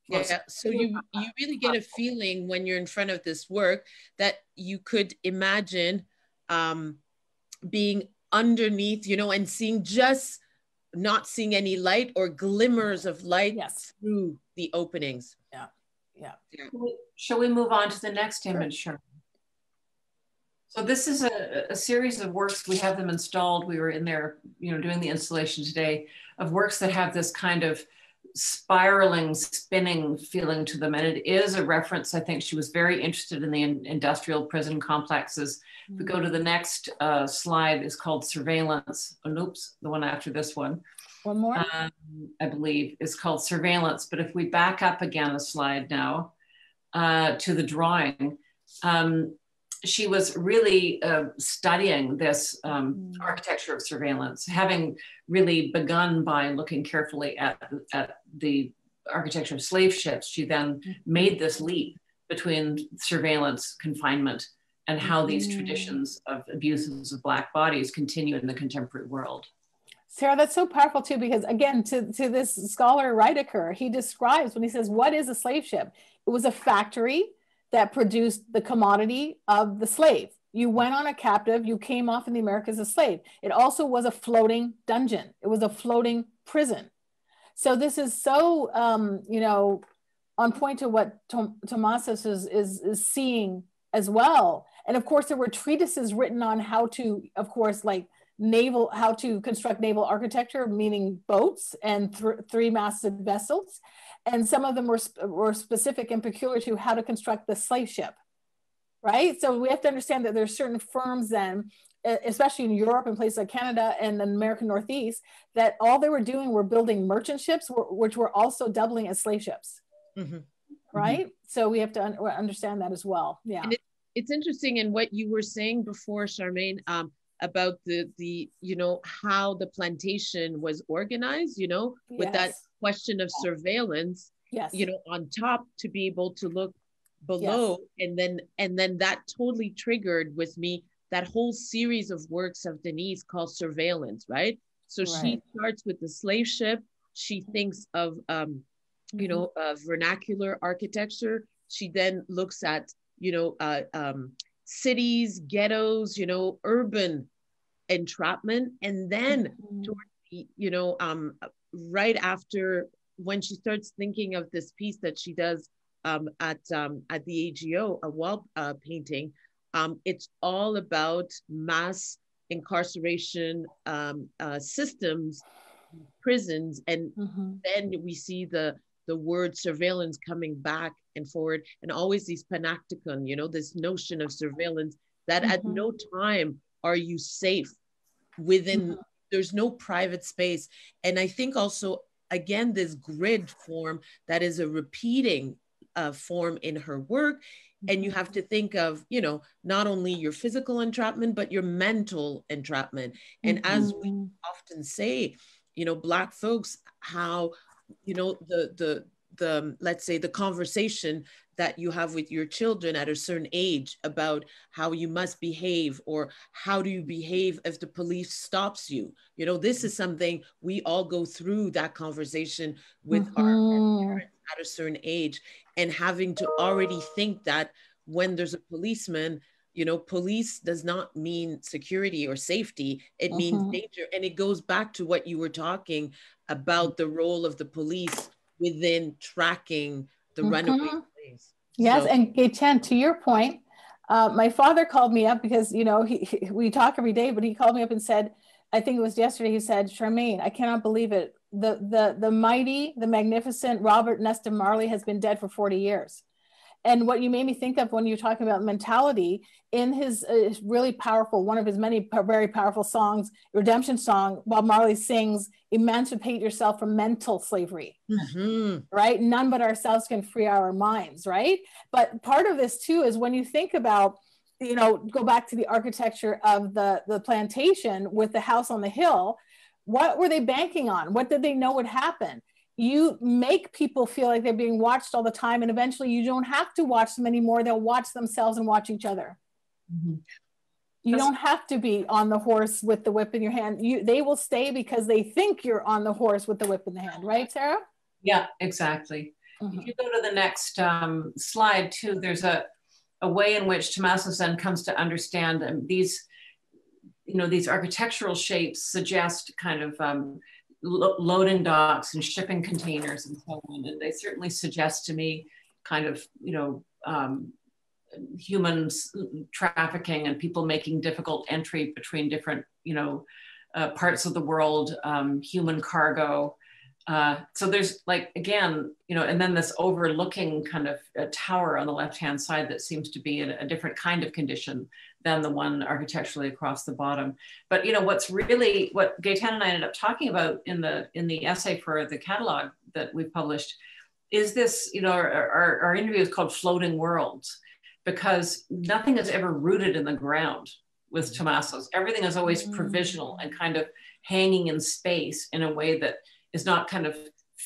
yeah so you you really get a feeling when you're in front of this work that you could imagine um being underneath you know and seeing just not seeing any light or glimmers of light yes. through the openings yeah yeah. Shall we move on to the next image, sure. So this is a, a, series of works. We have them installed. We were in there, you know, doing the installation today of works that have this kind of spiraling, spinning feeling to them. And it is a reference. I think she was very interested in the in industrial prison complexes. Mm -hmm. we go to the next uh, slide, is called surveillance. Oh, oops, the one after this one. One more? Um, I believe is called surveillance. But if we back up again a slide now uh, to the drawing, um, she was really uh, studying this um, mm. architecture of surveillance, having really begun by looking carefully at, at the architecture of slave ships. She then mm-hmm. made this leap between surveillance, confinement, and how these mm. traditions of abuses of Black bodies continue in the contemporary world. Sarah, that's so powerful too, because again, to, to this scholar Rediker, he describes when he says, What is a slave ship? It was a factory that produced the commodity of the slave. You went on a captive, you came off in the Americas a slave. It also was a floating dungeon, it was a floating prison. So this is so, um, you know, on point to what Tom- Thomasos is, is, is seeing as well. And of course, there were treatises written on how to, of course, like naval how to construct naval architecture meaning boats and th three masted vessels and some of them were, sp were specific and peculiar to how to construct the slave ship right so we have to understand that there's certain firms then especially in Europe and places like Canada and the American Northeast, that all they were doing were building merchant ships, which were also doubling as slave ships. Mm -hmm. Right. Mm -hmm. So we have to un understand that as well. Yeah. It, it's interesting in what you were saying before, Charmaine. Um, about the the you know how the plantation was organized you know yes. with that question of surveillance yes you know on top to be able to look below yes. and then and then that totally triggered with me that whole series of works of denyse called surveillance right so right. she starts with the slave ship she thinks of um you mm-hmm. know uh, vernacular architecture she then looks at you know uh, um cities, ghettos, you know, urban entrapment. And then mm-hmm. towards the, you know, um, right after when she starts thinking of this piece that she does um, at um, at the AGO, a wall uh, painting, um, it's all about mass incarceration um, uh, systems, prisons, and mm-hmm. then we see the the word surveillance coming back and forward, and always these panopticon, you know, this notion of surveillance that mm-hmm. at no time are you safe within, mm-hmm. there's no private space. And I think also, again, this grid form that is a repeating uh, form in her work. And you mm-hmm. have to think of, you know, not only your physical entrapment, but your mental entrapment. And mm-hmm. as we mm-hmm. often say, you know, Black folks, how you know the the the let's say the conversation that you have with your children at a certain age about how you must behave or how do you behave if the police stops you you know this is something we all go through that conversation with mm-hmm. our parents at a certain age and having to already think that when there's a policeman you know police does not mean security or safety it means mm-hmm. danger and it goes back to what you were talking about the role of the police within tracking the mm-hmm. runaway slaves. Yes, so. and Gaëtane, to your point, uh, my father called me up because you know he, he, we talk every day, but he called me up and said, I think it was yesterday. He said, Charmaine, I cannot believe it. The the the mighty, the magnificent Robert Nesta Marley has been dead for forty years. And what you made me think of when you're talking about mentality in his uh, really powerful, one of his many very powerful songs, Redemption Song, Bob Marley sings, Emancipate yourself from mental slavery, mm-hmm. right? None but ourselves can free our minds, right? But part of this too is when you think about, you know, go back to the architecture of the, the plantation with the house on the hill. What were they banking on? What did they know would happen? You make people feel like they're being watched all the time and eventually you don't have to watch them anymore. They'll watch themselves and watch each other. Mm-hmm. you That's- don't have to be on the horse with the whip in your hand. You they will stay because they think you're on the horse with the whip in the hand right sarah? Yeah exactly. Mm-hmm. if you go to the next um, slide too there's a, a way in which Thomasos comes to understand um, these you know these architectural shapes suggest kind of um, lo loading docks and shipping containers and so on. And they certainly suggest to me kind of, you know, um, humans trafficking and people making difficult entry between different, you know, uh, parts of the world, um, human cargo. Uh, so there's like, again, you know, and then this overlooking kind of a tower on the left-hand side that seems to be in a different kind of condition than the one architecturally across the bottom. But you know what's really what Gaëtane and I ended up talking about in the in the essay for the catalog that we published is this you know our, our, our interview is called Floating Worlds because nothing is ever rooted in the ground with Thomasos. Everything is always mm. provisional and kind of hanging in space in a way that is not kind of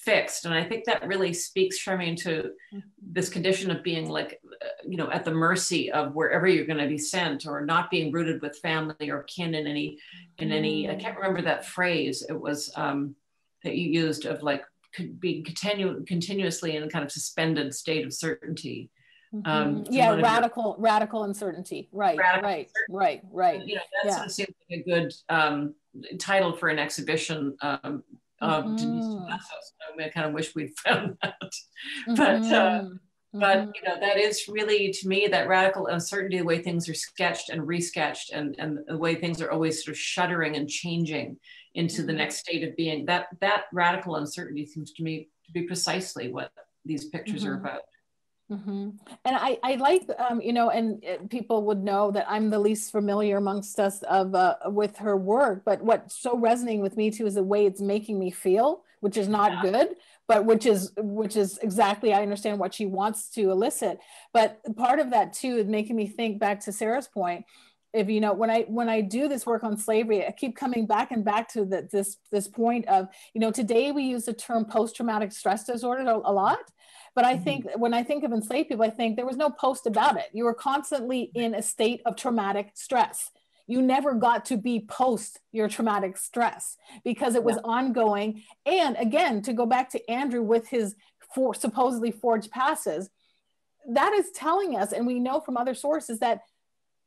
fixed. And I think that really speaks, Charmaine, to mm-hmm. this condition of being like, uh, you know, at the mercy of wherever you're going to be sent or not being rooted with family or kin in any, in any, I can't remember that phrase. It was um, that you used of like could be continue, continuously in a kind of suspended state of certainty. Mm-hmm. Um, yeah, radical, your, radical uncertainty. Right, radical right, uncertainty. right, right. You know, that yeah. sort of seems like a good um, title for an exhibition um, of mm-hmm. Denyse Thomasos. I kind of wish we'd found that. Mm-hmm. But uh, mm-hmm. but you know that is really to me that radical uncertainty, the way things are sketched and resketched, and and the way things are always sort of shuddering and changing into the mm-hmm. next state of being. That that radical uncertainty seems to me to be precisely what these pictures are mm-hmm. about. Mm-hmm. And I, I like, um, you know, and uh, people would know that I'm the least familiar amongst us of uh, with her work. But what's so resonating with me too is the way it's making me feel, which is not yeah. good, but which is which is exactly I understand what she wants to elicit. But part of that too is making me think back to Sarah's point if you know when i when i do this work on slavery i keep coming back and back to the, this this point of you know today we use the term post-traumatic stress disorder a lot but i think mm-hmm. when i think of enslaved people i think there was no post about it you were constantly in a state of traumatic stress you never got to be post your traumatic stress because it was yeah. ongoing and again to go back to andrew with his for supposedly forged passes that is telling us and we know from other sources that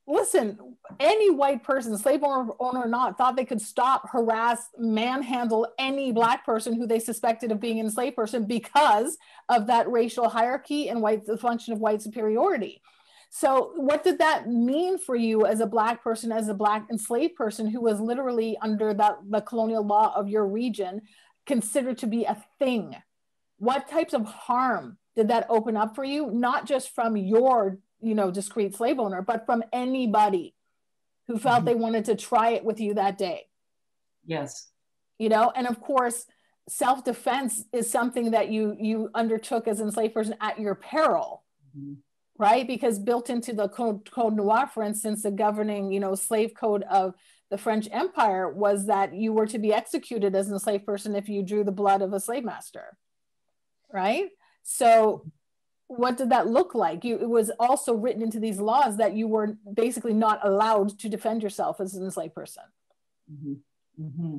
listen, any white person, slave owner, or not, thought they could stop, harass, manhandle any black person who they suspected of being an enslaved person because of that racial hierarchy and white the function of white superiority. So, what did that mean for you as a black person, as a black enslaved person who was literally under that the colonial law of your region, considered to be a thing? What types of harm did that open up for you? Not just from your you know, discreet slave owner, but from anybody who felt mm-hmm. they wanted to try it with you that day. Yes. You know, and of course, self-defense is something that you you undertook as enslaved person at your peril. Mm-hmm. Right? Because built into the code, code noir, for instance, the governing, you know, slave code of the French Empire was that you were to be executed as an enslaved person if you drew the blood of a slave master. Right? So what did that look like? You, it was also written into these laws that you were basically not allowed to defend yourself as an enslaved person. Mm-hmm. Mm-hmm.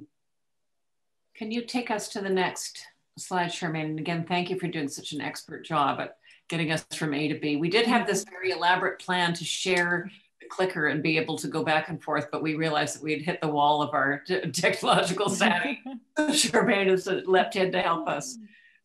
Can you take us to the next slide, Charmaine? And again, thank you for doing such an expert job at getting us from A to B. We did have this very elaborate plan to share the clicker and be able to go back and forth, but we realized that we had hit the wall of our technological savvy. Charmaine has leapt in to help us.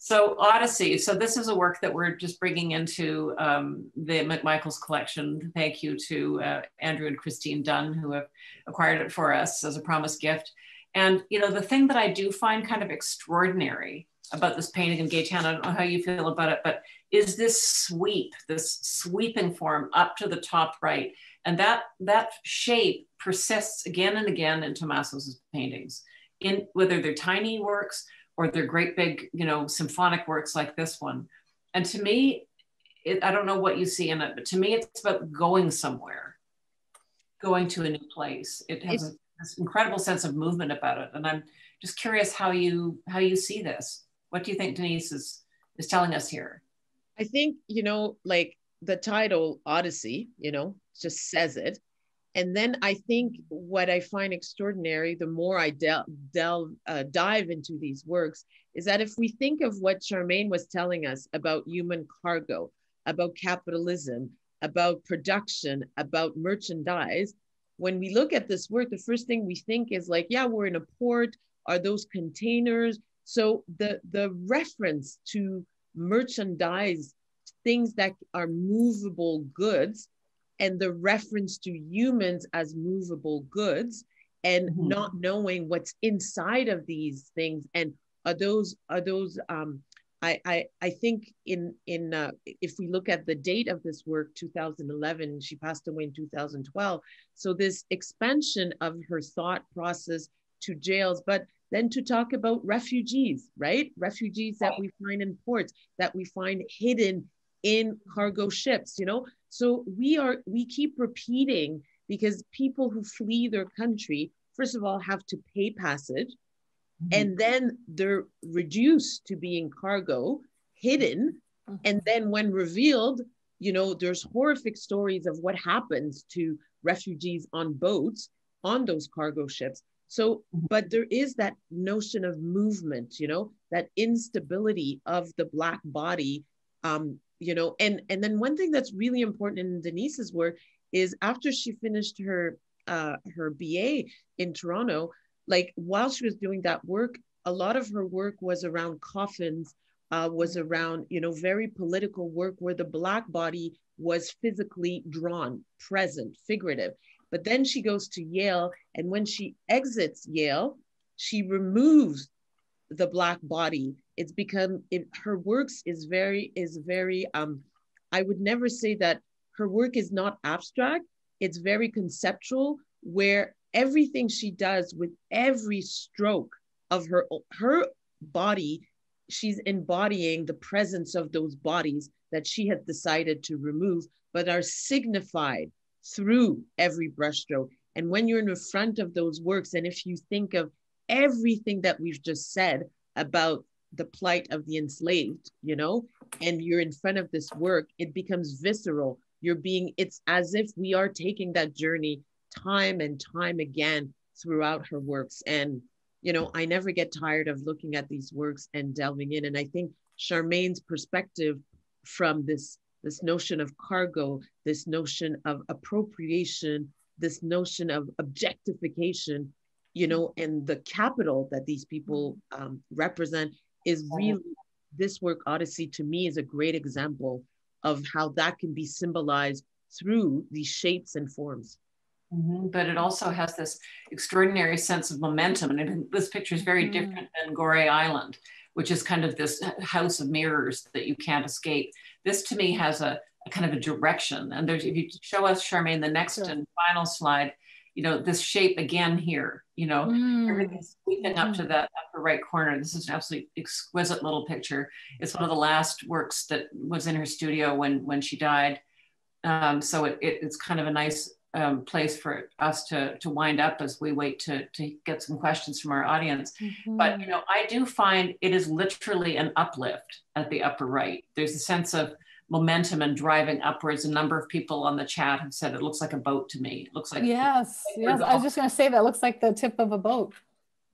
So Odyssey. So this is a work that we're just bringing into um, the McMichael's collection. Thank you to uh, Andrew and Christine Dunn who have acquired it for us as a promised gift. And you know the thing that I do find kind of extraordinary about this painting in Gaëtane, I don't know how you feel about it, but is this sweep, this sweeping form up to the top right. And that, that shape persists again and again in Thomasos's paintings, in whether they're tiny works or they're great big, you know, symphonic works like this one. And to me, it, I don't know what you see in it, but to me, it's about going somewhere, going to a new place. It has a, this incredible sense of movement about it, and I'm just curious how you how you see this. What do you think Denyse is is telling us here? I think you know, like the title Odyssey, you know, just says it. And then I think what I find extraordinary, the more I del- delve, uh, dive into these works, is that if we think of what Charmaine was telling us about human cargo, about capitalism, about production, about merchandise, when we look at this work, the first thing we think is like, yeah, we're in a port. Are those containers? So the the reference to merchandise, things that are movable goods, and the reference to humans as movable goods and mm-hmm. not knowing what's inside of these things. And are those are those um I, I, I think in in uh, if we look at the date of this work 2011 she passed away in 2012 so this expansion of her thought process to jails but then to talk about refugees right? Refugees that we find in ports that we find hidden in cargo ships you know so we are we keep repeating because people who flee their country, first of all, have to pay passage, mm-hmm. and then they're reduced to being cargo, hidden, mm-hmm. and then when revealed, you know, there's horrific stories of what happens to refugees on boats on those cargo ships. So, mm-hmm. but there is that notion of movement, you know, that instability of the black body um, you know and and then one thing that's really important in denyse's work is after she finished her uh her ba in toronto like while she was doing that work a lot of her work was around coffins uh, was around you know very political work where the black body was physically drawn present figurative. But then she goes to yale and when she exits yale she removes the black body it's become it, her works is very is very um i would never say that her work is not abstract it's very conceptual where everything she does with every stroke of her her body she's embodying the presence of those bodies that she had decided to remove but are signified through every brushstroke. And when you're in the front of those works, and if you think of everything that we've just said about the plight of the enslaved, you know, and you're in front of this work, it becomes visceral. You're being, it's as if we are taking that journey time and time again throughout her works. And, you know, I never get tired of looking at these works and delving in. And I think Charmaine's perspective from this this notion of cargo, this notion of appropriation, this notion of objectification, you know, and the capital that these people um, represent is really this work, Odyssey, to me is a great example of how that can be symbolized through these shapes and forms. Mm-hmm. But it also has this extraordinary sense of momentum. And this picture is very mm-hmm. different than Gorée Island, which is kind of this house of mirrors that you can't escape. This to me has a, a kind of a direction. And there's, if you show us, Charmaine, the next sure. and final slide, you know, this shape again here, you know, mm. everything's sweeping up to mm. that upper right corner. This is an absolutely exquisite little picture. It's one of the last works that was in her studio when, when she died. Um, so it, it, it's kind of a nice um, place for us to, to wind up as we wait to, to get some questions from our audience. Mm-hmm. But, you know, I do find it is literally an uplift at the upper right. There's a sense of momentum and driving upwards. A number of people on the chat have said it looks like a boat to me. It looks like yes, yes. I was just going to say that looks like the tip of a boat.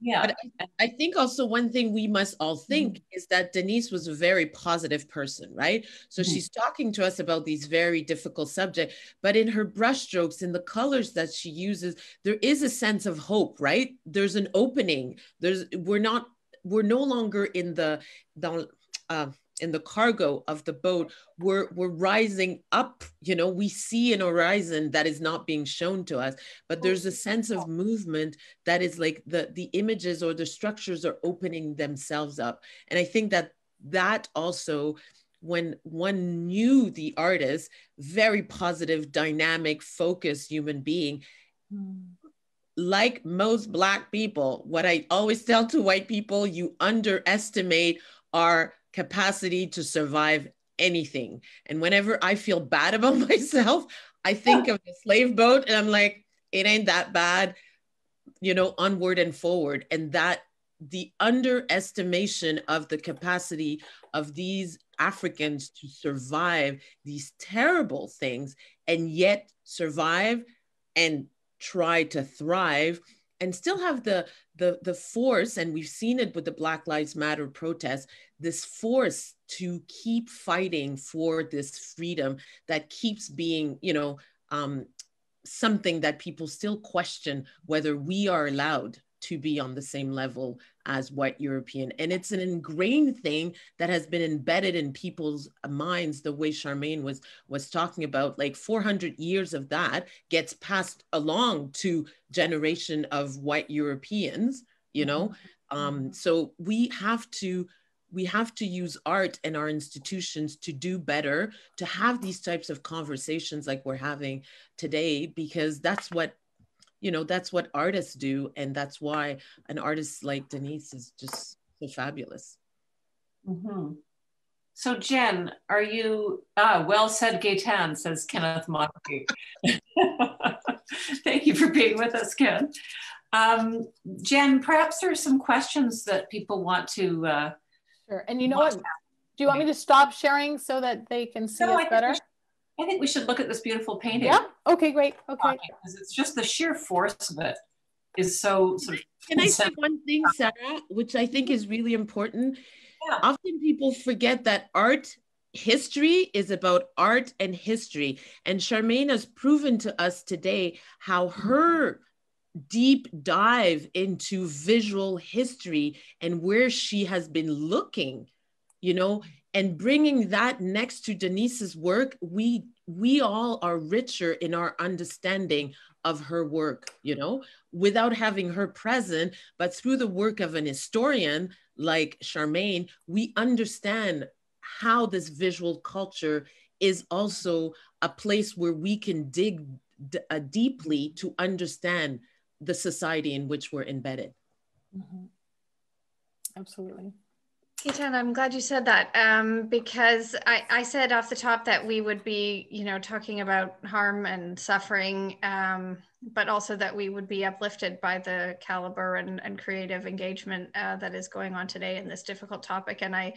Yeah. But I, I think also one thing we must all think mm-hmm. is that Denyse was a very positive person, right? So mm-hmm. she's talking to us about these very difficult subjects, but in her brushstrokes, in the colors that she uses, there is a sense of hope, right? There's an opening. There's we're not we're no longer in the the uh, in the cargo of the boat we're we're rising up you know we see an horizon that is not being shown to us but there's a sense of movement that is like the the images or the structures are opening themselves up. And i think that that also when one knew the artist very positive dynamic focused human being mm like most black people what i always tell to white people you underestimate our capacity to survive anything. And whenever I feel bad about myself, I think of the slave boat and I'm like, it ain't that bad, you know, onward and forward. And that the underestimation of the capacity of these Africans to survive these terrible things and yet survive and try to thrive and still have the the the force and we've seen it with the black lives matter protests this force to keep fighting for this freedom that keeps being you know um, something that people still question whether we are allowed to be on the same level as white European. And it's an ingrained thing that has been embedded in people's minds, the way Charmaine was, was talking about, like 400 years of that gets passed along to generation of white Europeans, you know? Mm-hmm. Um, so we have to we have to use art and our institutions to do better to have these types of conversations like we're having today because that's what you know that's what artists do and that's why an artist like denyse is just so fabulous mm-hmm. so jen are you ah well said Gaëtane says kenneth montague thank you for being with us ken um, jen perhaps there are some questions that people want to uh, sure and you know what do you want me to stop sharing so that they can see no, us better I think we should look at this beautiful painting. Yeah. Okay, great. Okay. Because it's just the sheer force of it is so sort of Can I say one thing, Sarah, which I think is really important? Yeah. Often people forget that art history is about art and history. And Charmaine has proven to us today how her deep dive into visual history and where she has been looking, you know, and bringing that next to Denyse's work, we we all are richer in our understanding of her work, you know, without having her present, but through the work of an historian like Charmaine, we understand how this visual culture is also a place where we can dig uh, deeply to understand the society in which we're embedded. Mm-hmm. Absolutely. Gaëtane, I'm glad you said that um, because I, I, said off the top that we would be, you know, talking about harm and suffering, um, but also that we would be uplifted by the caliber and, and creative engagement uh, that is going on today in this difficult topic. And I,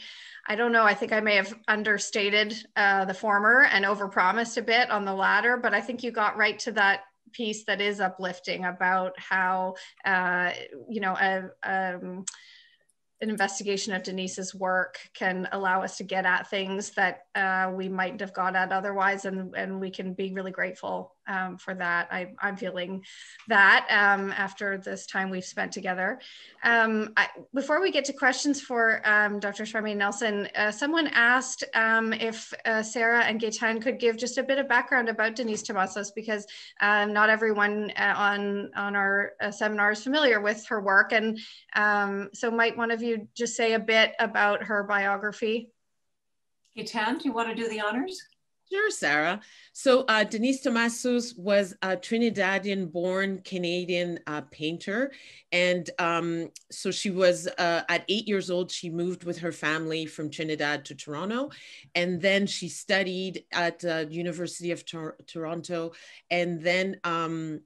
I don't know, I think I may have understated uh, the former and overpromised a bit on the latter, but I think you got right to that piece that is uplifting about how, uh, you know, a, um, an investigation of Denyse's work can allow us to get at things that uh, we mightn't have got at otherwise, and, and we can be really grateful um, for that. I, am feeling that um, after this time we've spent together. Um, I, before we get to questions for um, Dr. Charmaine Nelson, uh, someone asked um, if uh, Sarah and Gaëtane could give just a bit of background about Denyse Thomasos because um, not everyone uh, on, on our uh, seminar is familiar with her work. And so might one of you just say a bit about her biography? Gaëtane, do you want to do the honors? Sure, Sarah. So uh, Denyse Thomasos was a Trinidadian-born Canadian uh, painter, and um, so she was uh, at eight years old. She moved with her family from Trinidad to Toronto, and then she studied at the University of Tor Toronto, and then um,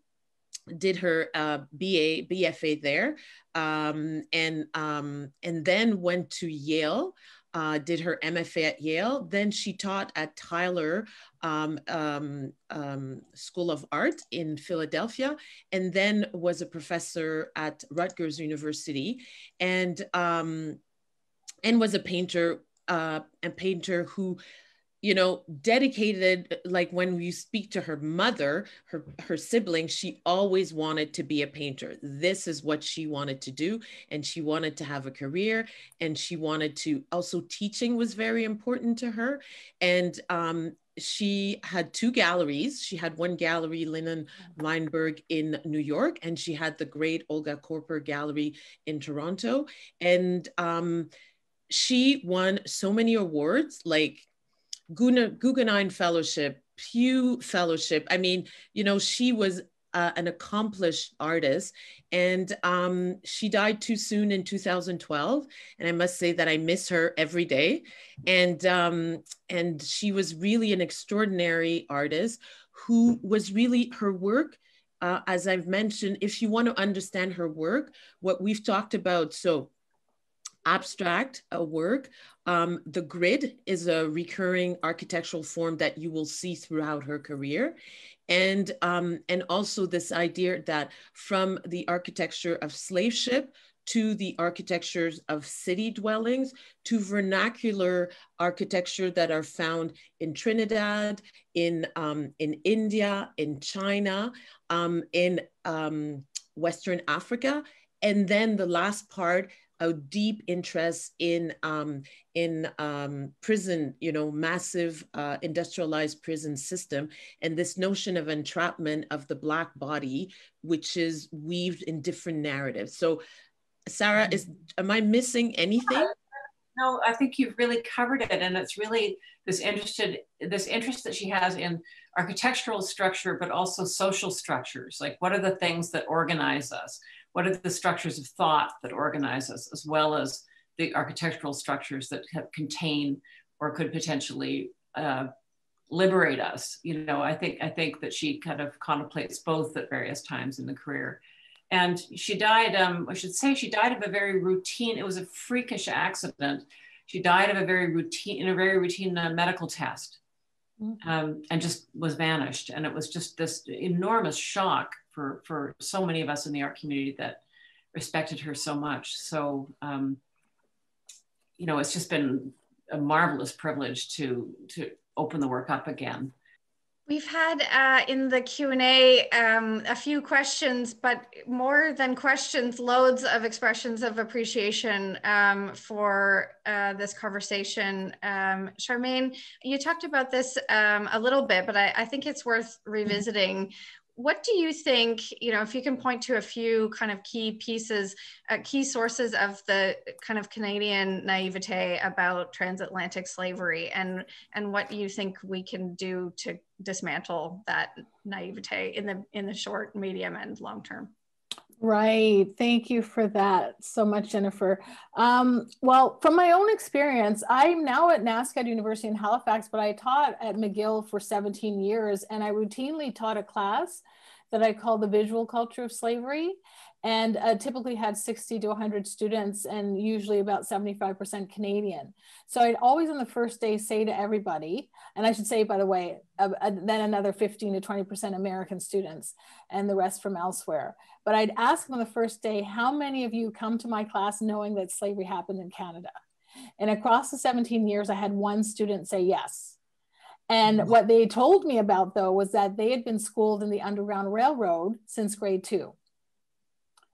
did her uh, BA BFA there, um, and um, and then went to Yale uh, did her MFA at Yale. Then she taught at Tyler um, um, um, School of Art in Philadelphia, and then was a professor at Rutgers University, and um, and was a painter, uh, a painter who you know dedicated like when you speak to her mother her her sibling she always wanted to be a painter this is what she wanted to do and she wanted to have a career and she wanted to also teaching was very important to her and um, she had two galleries. She had one gallery, Lennon Weinberg in New York, and she had the great Olga Korper Gallery in Toronto. And um, she won so many awards, like Guggenheim Fellowship, Pew Fellowship. I mean, you know, she was uh, an accomplished artist and um, she died too soon in 2012 and i must say that i miss her every day and um, and she was really an extraordinary artist who was really her work uh, as i've mentioned if you want to understand her work what we've talked about so abstract uh, work. Um, the grid is a recurring architectural form that you will see throughout her career. And, um, and also this idea that from the architecture of slave ship to the architectures of city dwellings to vernacular architecture that are found in Trinidad, in, um, in India, in China, um, in um, Western Africa. And then the last part a deep interest in um, in um, prison, you know, massive uh, industrialized prison system, and this notion of entrapment of the black body, which is weaved in different narratives. So, Sarah, is am I missing anything? No, I think you've really covered it, and it's really this interested this interest that she has in architectural structure, but also social structures. Like, what are the things that organize us? What are the structures of thought that organize us, as well as the architectural structures that have contain or could potentially uh, liberate us. You know, I think I think that she kind of contemplates both at various times in the career. And she died, um, I should say she died of a very routine, it was a freakish accident. She died of a very routine, in a very routine uh, medical test mm-hmm. um, and just was vanished. And it was just this enormous shock for for so many of us in the art community that respected her so much. So um, you know, it's just been a marvelous privilege to to open the work up again. We've had uh, in the Q&A um, a few questions, but more than questions, loads of expressions of appreciation um, for uh, this conversation. Um, Charmaine, you talked about this um, a little bit, but I, I, think it's worth revisiting what do you think you know if you can point to a few kind of key pieces uh, key sources of the kind of canadian naivete about transatlantic slavery and and what you think we can do to dismantle that naivete in the in the short medium and long term Right. Thank you for that so much, Jennifer. Um, well, from my own experience, I'm now at NSCAD University in Halifax, but I taught at McGill for 17 years, and I routinely taught a class that I call the visual culture of slavery and uh, typically had 60 to 100 students and usually about 75% Canadian. So I'd always on the first day say to everybody, and I should say, by the way, uh, uh, then another 15 to 20% American students and the rest from elsewhere. But I'd ask them on the first day, how many of you come to my class knowing that slavery happened in Canada? And across the 17 years, I had one student say yes. And mm-hmm. what they told me about, though, was that they had been schooled in the Underground Railroad since grade two.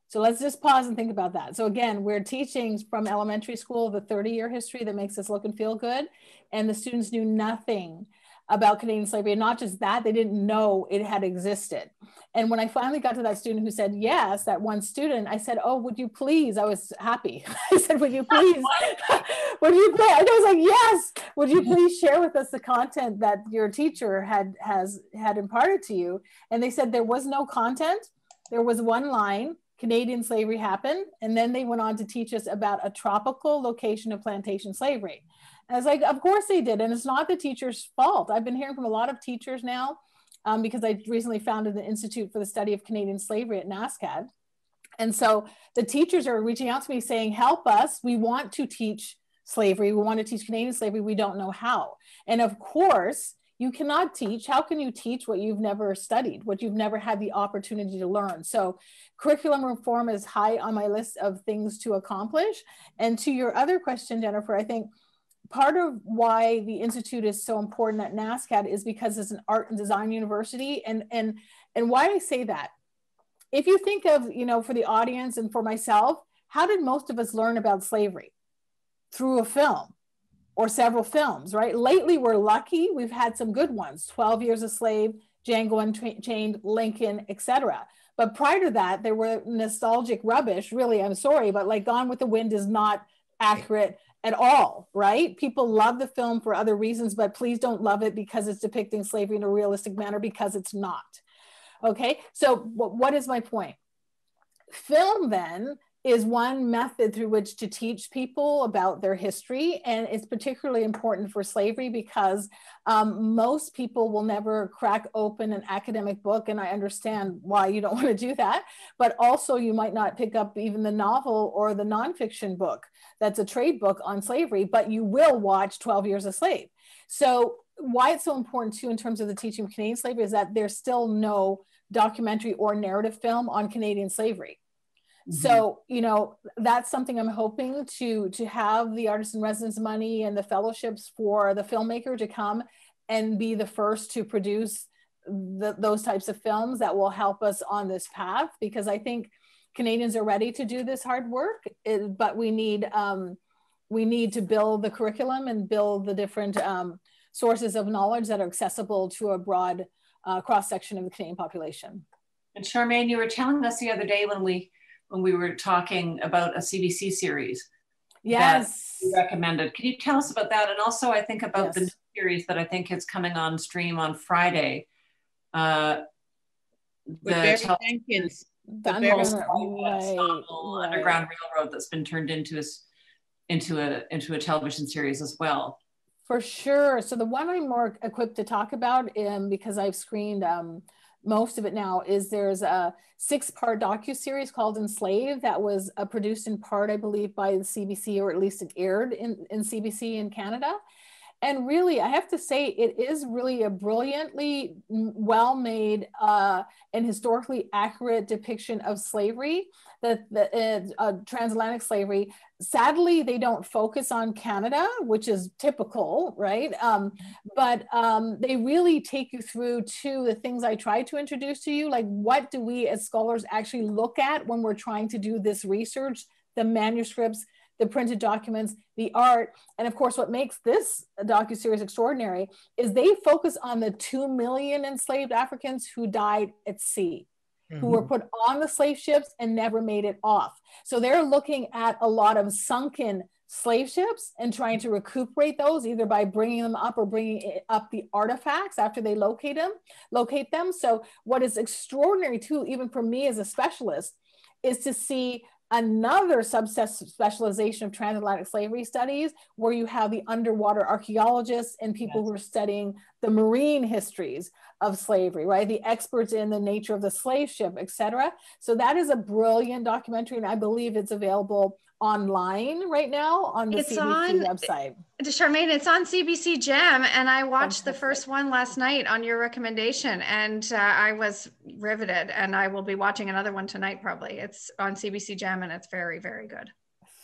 So let's just pause and think about that. So again, we're teaching from elementary school the 30 year history that makes us look and feel good. And the students knew nothing about Canadian slavery. And not just that, they didn't know it had existed. And when I finally got to that student who said yes, that one student, I said, Oh, would you please? I was happy. I said, Would you please? would you please? I was like, Yes, would you please share with us the content that your teacher had has had imparted to you? And they said there was no content. There was one line Canadian slavery happened. And then they went on to teach us about a tropical location of plantation slavery. And I was like, of course they did. And it's not the teacher's fault. I've been hearing from a lot of teachers now um, because I recently founded the Institute for the Study of Canadian Slavery at NSCAD. And so the teachers are reaching out to me saying, help us. We want to teach slavery. We want to teach Canadian slavery. We don't know how. And of course, you cannot teach. How can you teach what you've never studied, what you've never had the opportunity to learn? So, curriculum reform is high on my list of things to accomplish. And to your other question, Jennifer, I think part of why the institute is so important at NSCAD is because it's an art and design university. And and and why I say that, if you think of you know for the audience and for myself, how did most of us learn about slavery? Through a film or several films, right? Lately, we're lucky. We've had some good ones 12 Years a Slave, Django Unchained, Lincoln, etc. But prior to that, there were nostalgic rubbish. Really, I'm sorry, but like Gone with the Wind is not accurate at all, right? People love the film for other reasons, but please don't love it because it's depicting slavery in a realistic manner because it's not. Okay, so what is my point? Film then is one method through which to teach people about their history. And it's particularly important for slavery because um, most people will never crack open an academic book. And I understand why you don't want to do that. But also, you might not pick up even the novel or the nonfiction book that's a trade book on slavery, but you will watch 12 Years a Slave. So, why it's so important too in terms of the teaching of Canadian slavery is that there's still no documentary or narrative film on Canadian slavery. Mm-hmm. So, you know, that's something I'm hoping to to have the artist in residence money and the fellowships for the filmmaker to come and be the first to produce the, those types of films that will help us on this path because I think Canadians are ready to do this hard work, it, but we need um, we need to build the curriculum and build the different um, sources of knowledge that are accessible to a broad uh, cross section of the Canadian population. And Charmaine, you were telling us the other day when we when we were talking about a CBC series. Yes. That you recommended. Can you tell us about that? And also, I think about yes. the new series that I think is coming on stream on Friday. Uh, the Barry Jenkins. The Barry, right, right. Underground Railroad that's been turned into a, into a into a television series as well. For sure. So the one I'm more equipped to talk about, um, because I've screened um, most of it now is there's a six part docu series called Enslaved that was uh, produced in part, I believe, by the CBC or at least it aired in, in CBC in Canada. And really, I have to say, it is really a brilliantly well made uh, and historically accurate depiction of slavery, that the uh, uh, transatlantic slavery. Sadly, they don't focus on Canada, which is typical, right? Um, but um, they really take you through to the things I tried to introduce to you, like what do we as scholars actually look at when we're trying to do this research, the manuscripts, the printed documents, the art. And of course, what makes this docu-series extraordinary is they focus on the 2 million enslaved Africans who died at sea, mm-hmm. who were mm-hmm. put on the slave ships and never made it off. So they're looking at a lot of sunken slave ships and trying to recuperate those either by bringing them up or bringing up the artifacts after they locate them locate them so what is extraordinary too even for me as a specialist is to see another subspecialization of transatlantic slavery studies where you have the underwater archaeologists and people yes. who are studying the marine histories of slavery, right? The experts in the nature of the slave ship, etc. So that is a brilliant documentary, and I believe it's available online right now on the it's CBC on, website. Charmaine, it's on CBC Gem, and I watched Fantastic. the first one last night on your recommendation, and uh, I was riveted. And I will be watching another one tonight, probably. It's on CBC Gem, and it's very, very good.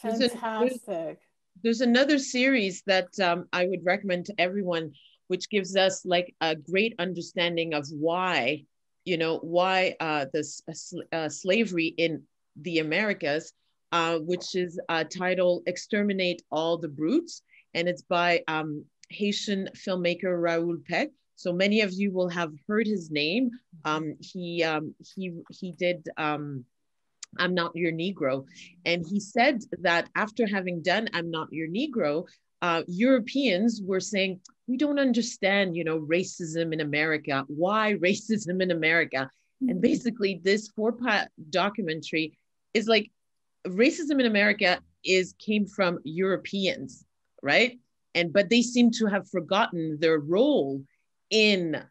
Fantastic. There's, there's another series that um, I would recommend to everyone, which gives us like a great understanding of why, you know, why uh, this uh, uh slavery in the Americas uh, which is uh, titled Exterminate All the Brutes. And it's by um, Haitian filmmaker Raoul Peck. So many of you will have heard his name. Um, he, um, he, he did um, I'm Not Your Negro. And he said that after having done I'm Not Your Negro, uh, Europeans were saying, we don't understand, you know, racism in America. Why racism in America? And mm-hmm. basically, this four-part documentary is like racism in America is came from Europeans, right? And but they seem to have forgotten their role in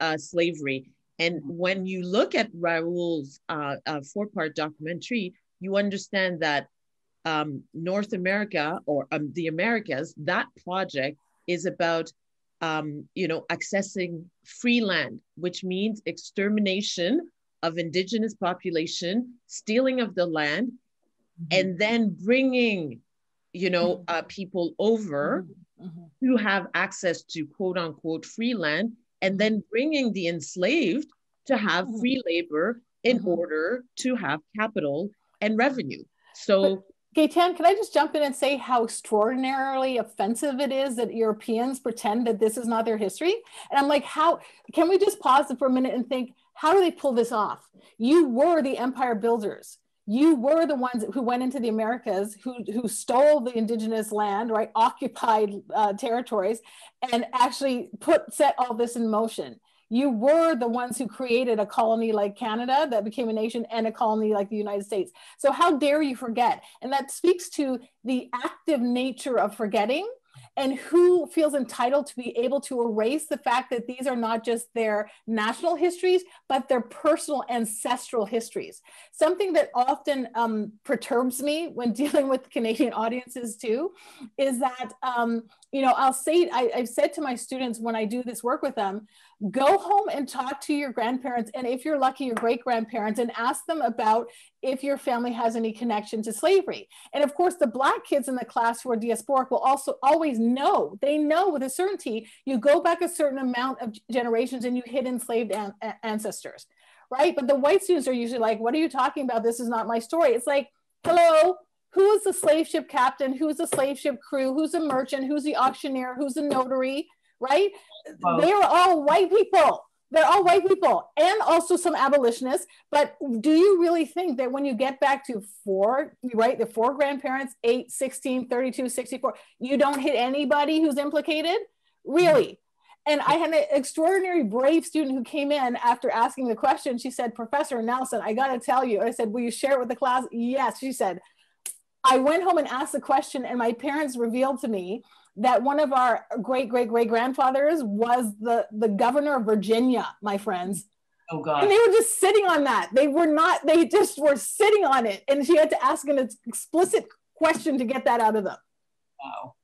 uh, slavery. And when you look at Raoul's uh, uh, four-part documentary, you understand that um, North America or um, the Americas, that project is about um, you know accessing free land, which means extermination of indigenous population, stealing of the land. And then bringing you know mm-hmm. uh, people over mm-hmm. mm-hmm. who have access to quote unquote free land and then bringing the enslaved to have mm-hmm. free labor in mm-hmm. order to have capital and revenue so Gaëtane, can I just jump in and say how extraordinarily offensive it is that Europeans pretend that this is not their history? And I'm like, how can we just pause for a minute and think, how do they pull this off? You were the empire builders you were the ones who went into the Americas, who, who stole the indigenous land, right, occupied uh, territories, and actually put set all this in motion. You were the ones who created a colony like Canada that became a nation and a colony like the United States. So how dare you forget? And that speaks to the active nature of forgetting and who feels entitled to be able to erase the fact that these are not just their national histories, but their personal ancestral histories. Something that often um, perturbs me when dealing with Canadian audiences too, is that, um, you know, I'll say, I, I've said to my students when I do this work with them, go home and talk to your grandparents and if you're lucky your great grandparents and ask them about if your family has any connection to slavery. And of course the black kids in the class who are diasporic will also always know. They know with a certainty you go back a certain amount of generations and you hit enslaved an- ancestors right? But the white students are usually like what are you talking about? This is not my story. It's like hello who is the slave ship captain who's the slave ship crew who's a merchant who's the auctioneer who's the notary right? They are all white people. They're all white people and also some abolitionists. But do you really think that when you get back to four, right, the four grandparents, 8, 16, 32, 64, you don't hit anybody who's implicated? Really? And I had an extraordinary brave student who came in after asking the question. She said, Professor Nelson, I got to tell you. I said, Will you share it with the class? Yes. She said, I went home and asked the question, and my parents revealed to me that one of our great great great grandfathers was the the governor of Virginia, my friends. Oh God! And they were just sitting on that. They were not. They just were sitting on it, and she had to ask an explicit question to get that out of them. Wow.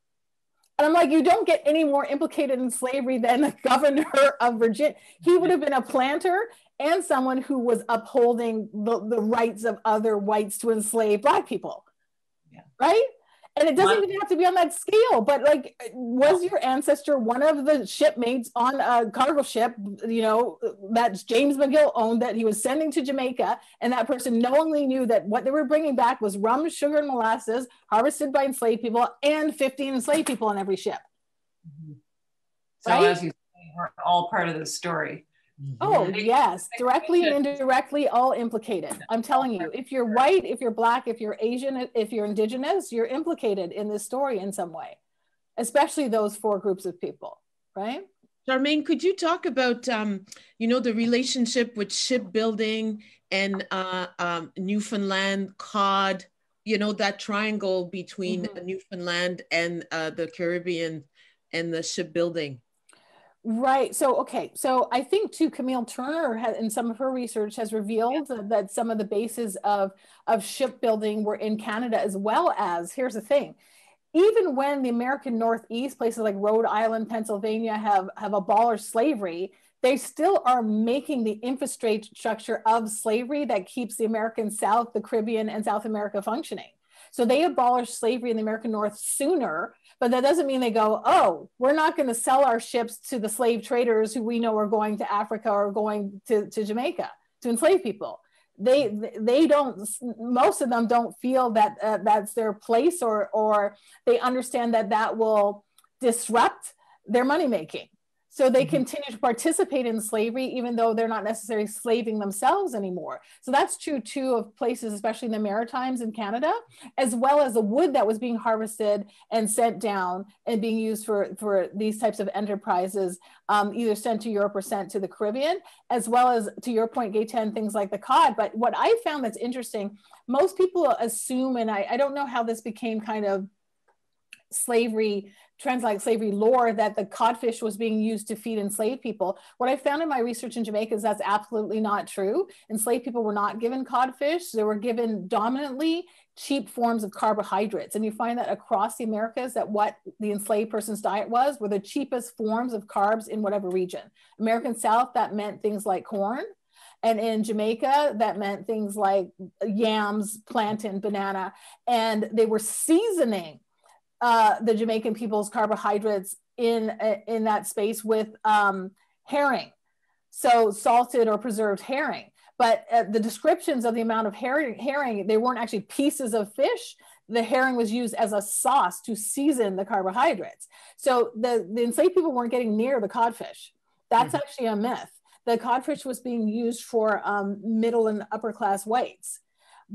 And I'm like, you don't get any more implicated in slavery than the governor of Virginia. He would have been a planter and someone who was upholding the, the rights of other whites to enslave black people. Right? and it doesn't even have to be on that scale but like was your ancestor one of the shipmates on a cargo ship you know that james mcgill owned that he was sending to jamaica and that person knowingly knew that what they were bringing back was rum sugar and molasses harvested by enslaved people and 15 enslaved people on every ship mm-hmm. so right? as you say we're all part of the story. Oh, yes, directly and indirectly, all implicated. I'm telling you, if you're white, if you're black, if you're Asian, if you're indigenous, you're implicated in this story in some way, especially those four groups of people, right? Charmaine, could you talk about, um, you know, the relationship with shipbuilding and uh, um, Newfoundland, cod, you know, that triangle between mm-hmm. Newfoundland and uh, the Caribbean and the shipbuilding? Right. So, okay. So I think too, Camille Turner has, in some of her research has revealed yeah. that some of the bases of, of shipbuilding were in Canada as well as, here's the thing, even when the American Northeast, places like Rhode Island, Pennsylvania have, have abolished slavery, they still are making the infrastructure structure of slavery that keeps the American South, the Caribbean, and South America functioning. So they abolished slavery in the American North sooner but that doesn't mean they go, oh, we're not going to sell our ships to the slave traders who we know are going to Africa or going to, to Jamaica to enslave people. They they don't. Most of them don't feel that uh, that's their place, or or they understand that that will disrupt their money making. So they mm-hmm. continue to participate in slavery, even though they're not necessarily slaving themselves anymore. So that's true too of places, especially in the Maritimes in Canada, as well as the wood that was being harvested and sent down and being used for, for these types of enterprises, um, either sent to Europe or sent to the Caribbean, as well as to your point, Gaëtane, things like the cod. But what I found that's interesting, most people assume, and I, I don't know how this became kind of slavery transatlantic slavery lore that the codfish was being used to feed enslaved people. What I found in my research in Jamaica is that's absolutely not true. Enslaved people were not given codfish. They were given dominantly cheap forms of carbohydrates. And you find that across the Americas that what the enslaved person's diet was were the cheapest forms of carbs in whatever region. American South, that meant things like corn. And in Jamaica, that meant things like yams, plantain, banana. And they were seasoning uh, the Jamaican people's carbohydrates in uh, in that space with um, herring, so salted or preserved herring. But uh, the descriptions of the amount of herring, herring, they weren't actually pieces of fish. The herring was used as a sauce to season the carbohydrates. So the, the enslaved people weren't getting near the codfish. That's mm-hmm. actually a myth. The codfish was being used for um, middle and upper class whites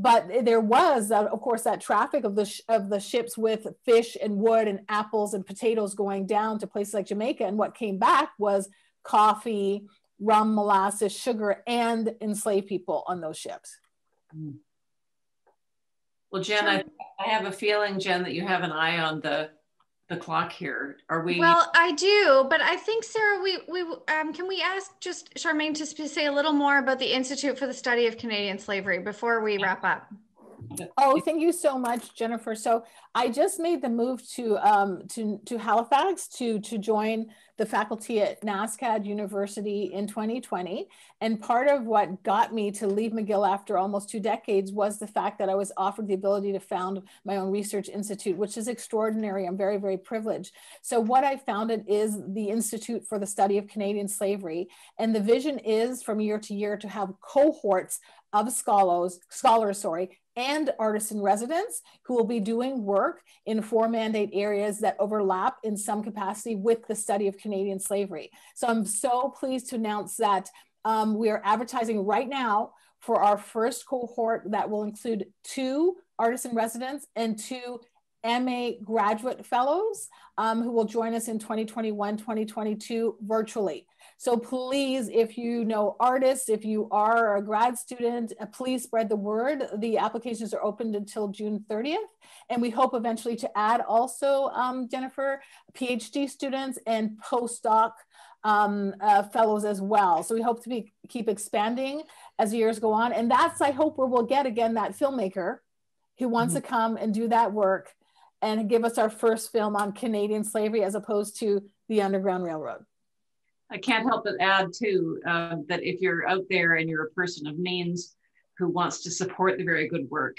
but there was uh, of course that traffic of the sh- of the ships with fish and wood and apples and potatoes going down to places like Jamaica and what came back was coffee rum molasses sugar and enslaved people on those ships mm. well jen I, I have a feeling jen that you have an eye on the the clock here. Are we? Well, I do, but I think Sarah, we we um, can we ask just Charmaine to say a little more about the Institute for the Study of Canadian Slavery before we wrap up. Oh, thank you so much, Jennifer. So I just made the move to um, to to Halifax to to join the faculty at NSCAD University in 2020. And part of what got me to leave McGill after almost two decades was the fact that I was offered the ability to found my own research institute, which is extraordinary. I'm very, very privileged. So what I founded is the Institute for the Study of Canadian Slavery. And the vision is from year to year to have cohorts of scholars, scholars, sorry, and artists in residence who will be doing work in four mandate areas that overlap in some capacity with the study of Canadian slavery. So I'm so pleased to announce that um, we are advertising right now for our first cohort that will include two artists in residence and two MA graduate fellows um, who will join us in 2021, 2022 virtually. So please, if you know artists, if you are a grad student, uh, please spread the word. The applications are opened until June 30th. And we hope eventually to add also, um, Jennifer, PhD students and postdoc um, uh, fellows as well. So we hope to be keep expanding as years go on. And that's, I hope, where we'll get again that filmmaker who wants mm -hmm. to come and do that work and give us our first film on Canadian slavery as opposed to the Underground Railroad. I can't help but add too uh, that if you're out there and you're a person of means who wants to support the very good work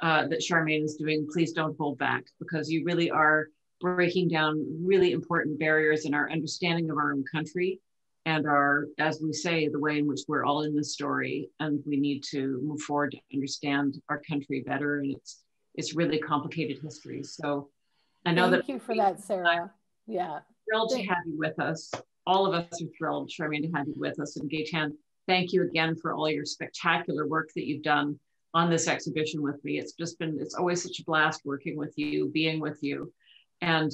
uh, that Charmaine is doing, please don't hold back because you really are breaking down really important barriers in our understanding of our own country and our, as we say, the way in which we're all in this story and we need to move forward to understand our country better and it's it's really complicated history. So I know Thank that. Thank you for that, Sarah. Yeah. Thrilled to have you with us all of us are thrilled, Charmaine, to have you with us. And Gaëtane, thank you again for all your spectacular work that you've done on this exhibition with me. It's just been, it's always such a blast working with you, being with you. and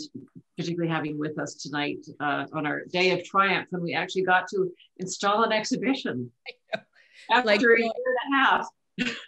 particularly having with us tonight uh, on our day of triumph when we actually got to install an exhibition after like, a year and a half.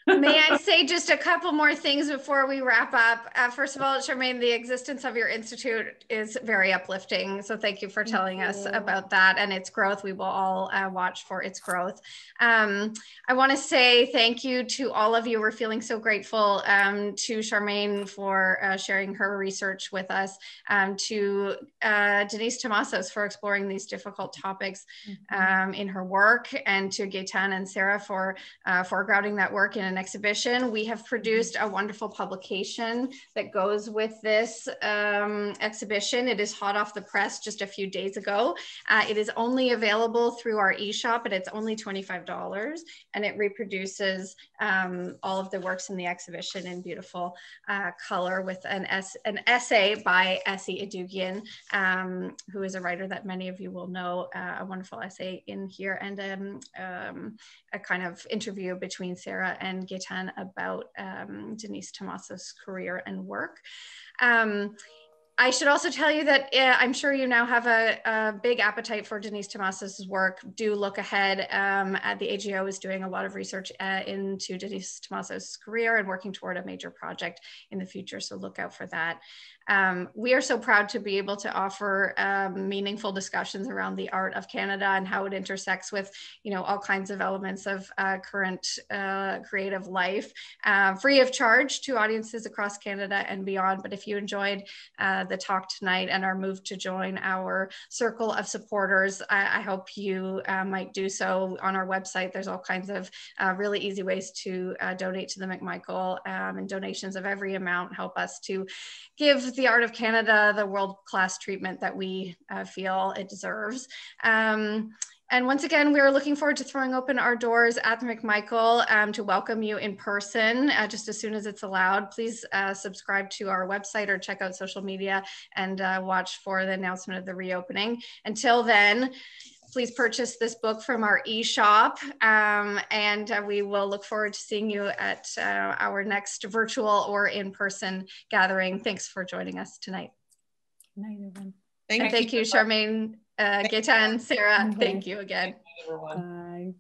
May I say just a couple more things before we wrap up? Uh, first of all, Charmaine, the existence of your institute is very uplifting. So thank you for telling you. us about that and its growth. We will all uh, watch for its growth. Um, I want to say thank you to all of you. We're feeling so grateful um, to Charmaine for uh, sharing her research with us, um, to uh, Denyse Thomasos for exploring these difficult topics mm-hmm. um, in her work, and to Gaëtane and Sarah for uh, foregrounding that work in an exhibition. We have produced a wonderful publication that goes with this um, exhibition. It is hot off the press just a few days ago. Uh, it is only available through our e-shop and it's only $25 and it reproduces um, all of the works in the exhibition in beautiful uh, color with an, es an essay by Esi Edugyan, um, who is a writer that many of you will know, uh, a wonderful essay in here and um, um a kind of interview between Sarah and Gaëtane about um, Denyse Thomasos' career and work. Um, I should also tell you that uh, I'm sure you now have a, a, big appetite for Denyse Thomasos' work. Do look ahead. Um, at the AGO is doing a lot of research uh, into Denyse Thomasos' career and working toward a major project in the future. So look out for that. Um, we are so proud to be able to offer um, meaningful discussions around the art of Canada and how it intersects with, you know, all kinds of elements of uh, current uh, creative life, uh, free of charge to audiences across Canada and beyond. But if you enjoyed uh, the talk tonight and are moved to join our circle of supporters, I, I hope you uh, might do so on our website. There's all kinds of uh, really easy ways to donate to the McMichael um, and donations of every amount help us to give the art of Canada the world-class treatment that we uh, feel it deserves. Um, and once again, we are looking forward to throwing open our doors at the McMichael um, to welcome you in person uh, just as soon as it's allowed. Please uh, subscribe to our website or check out social media and uh, watch for the announcement of the reopening. Until then, please purchase this book from our e-shop um, and uh, we will look forward to seeing you at uh, our next virtual or in-person gathering. Thanks for joining us tonight. Good night, everyone. Thank, thank you, you Charmaine, uh, Gaëtane, Sarah, thank you again. Bye.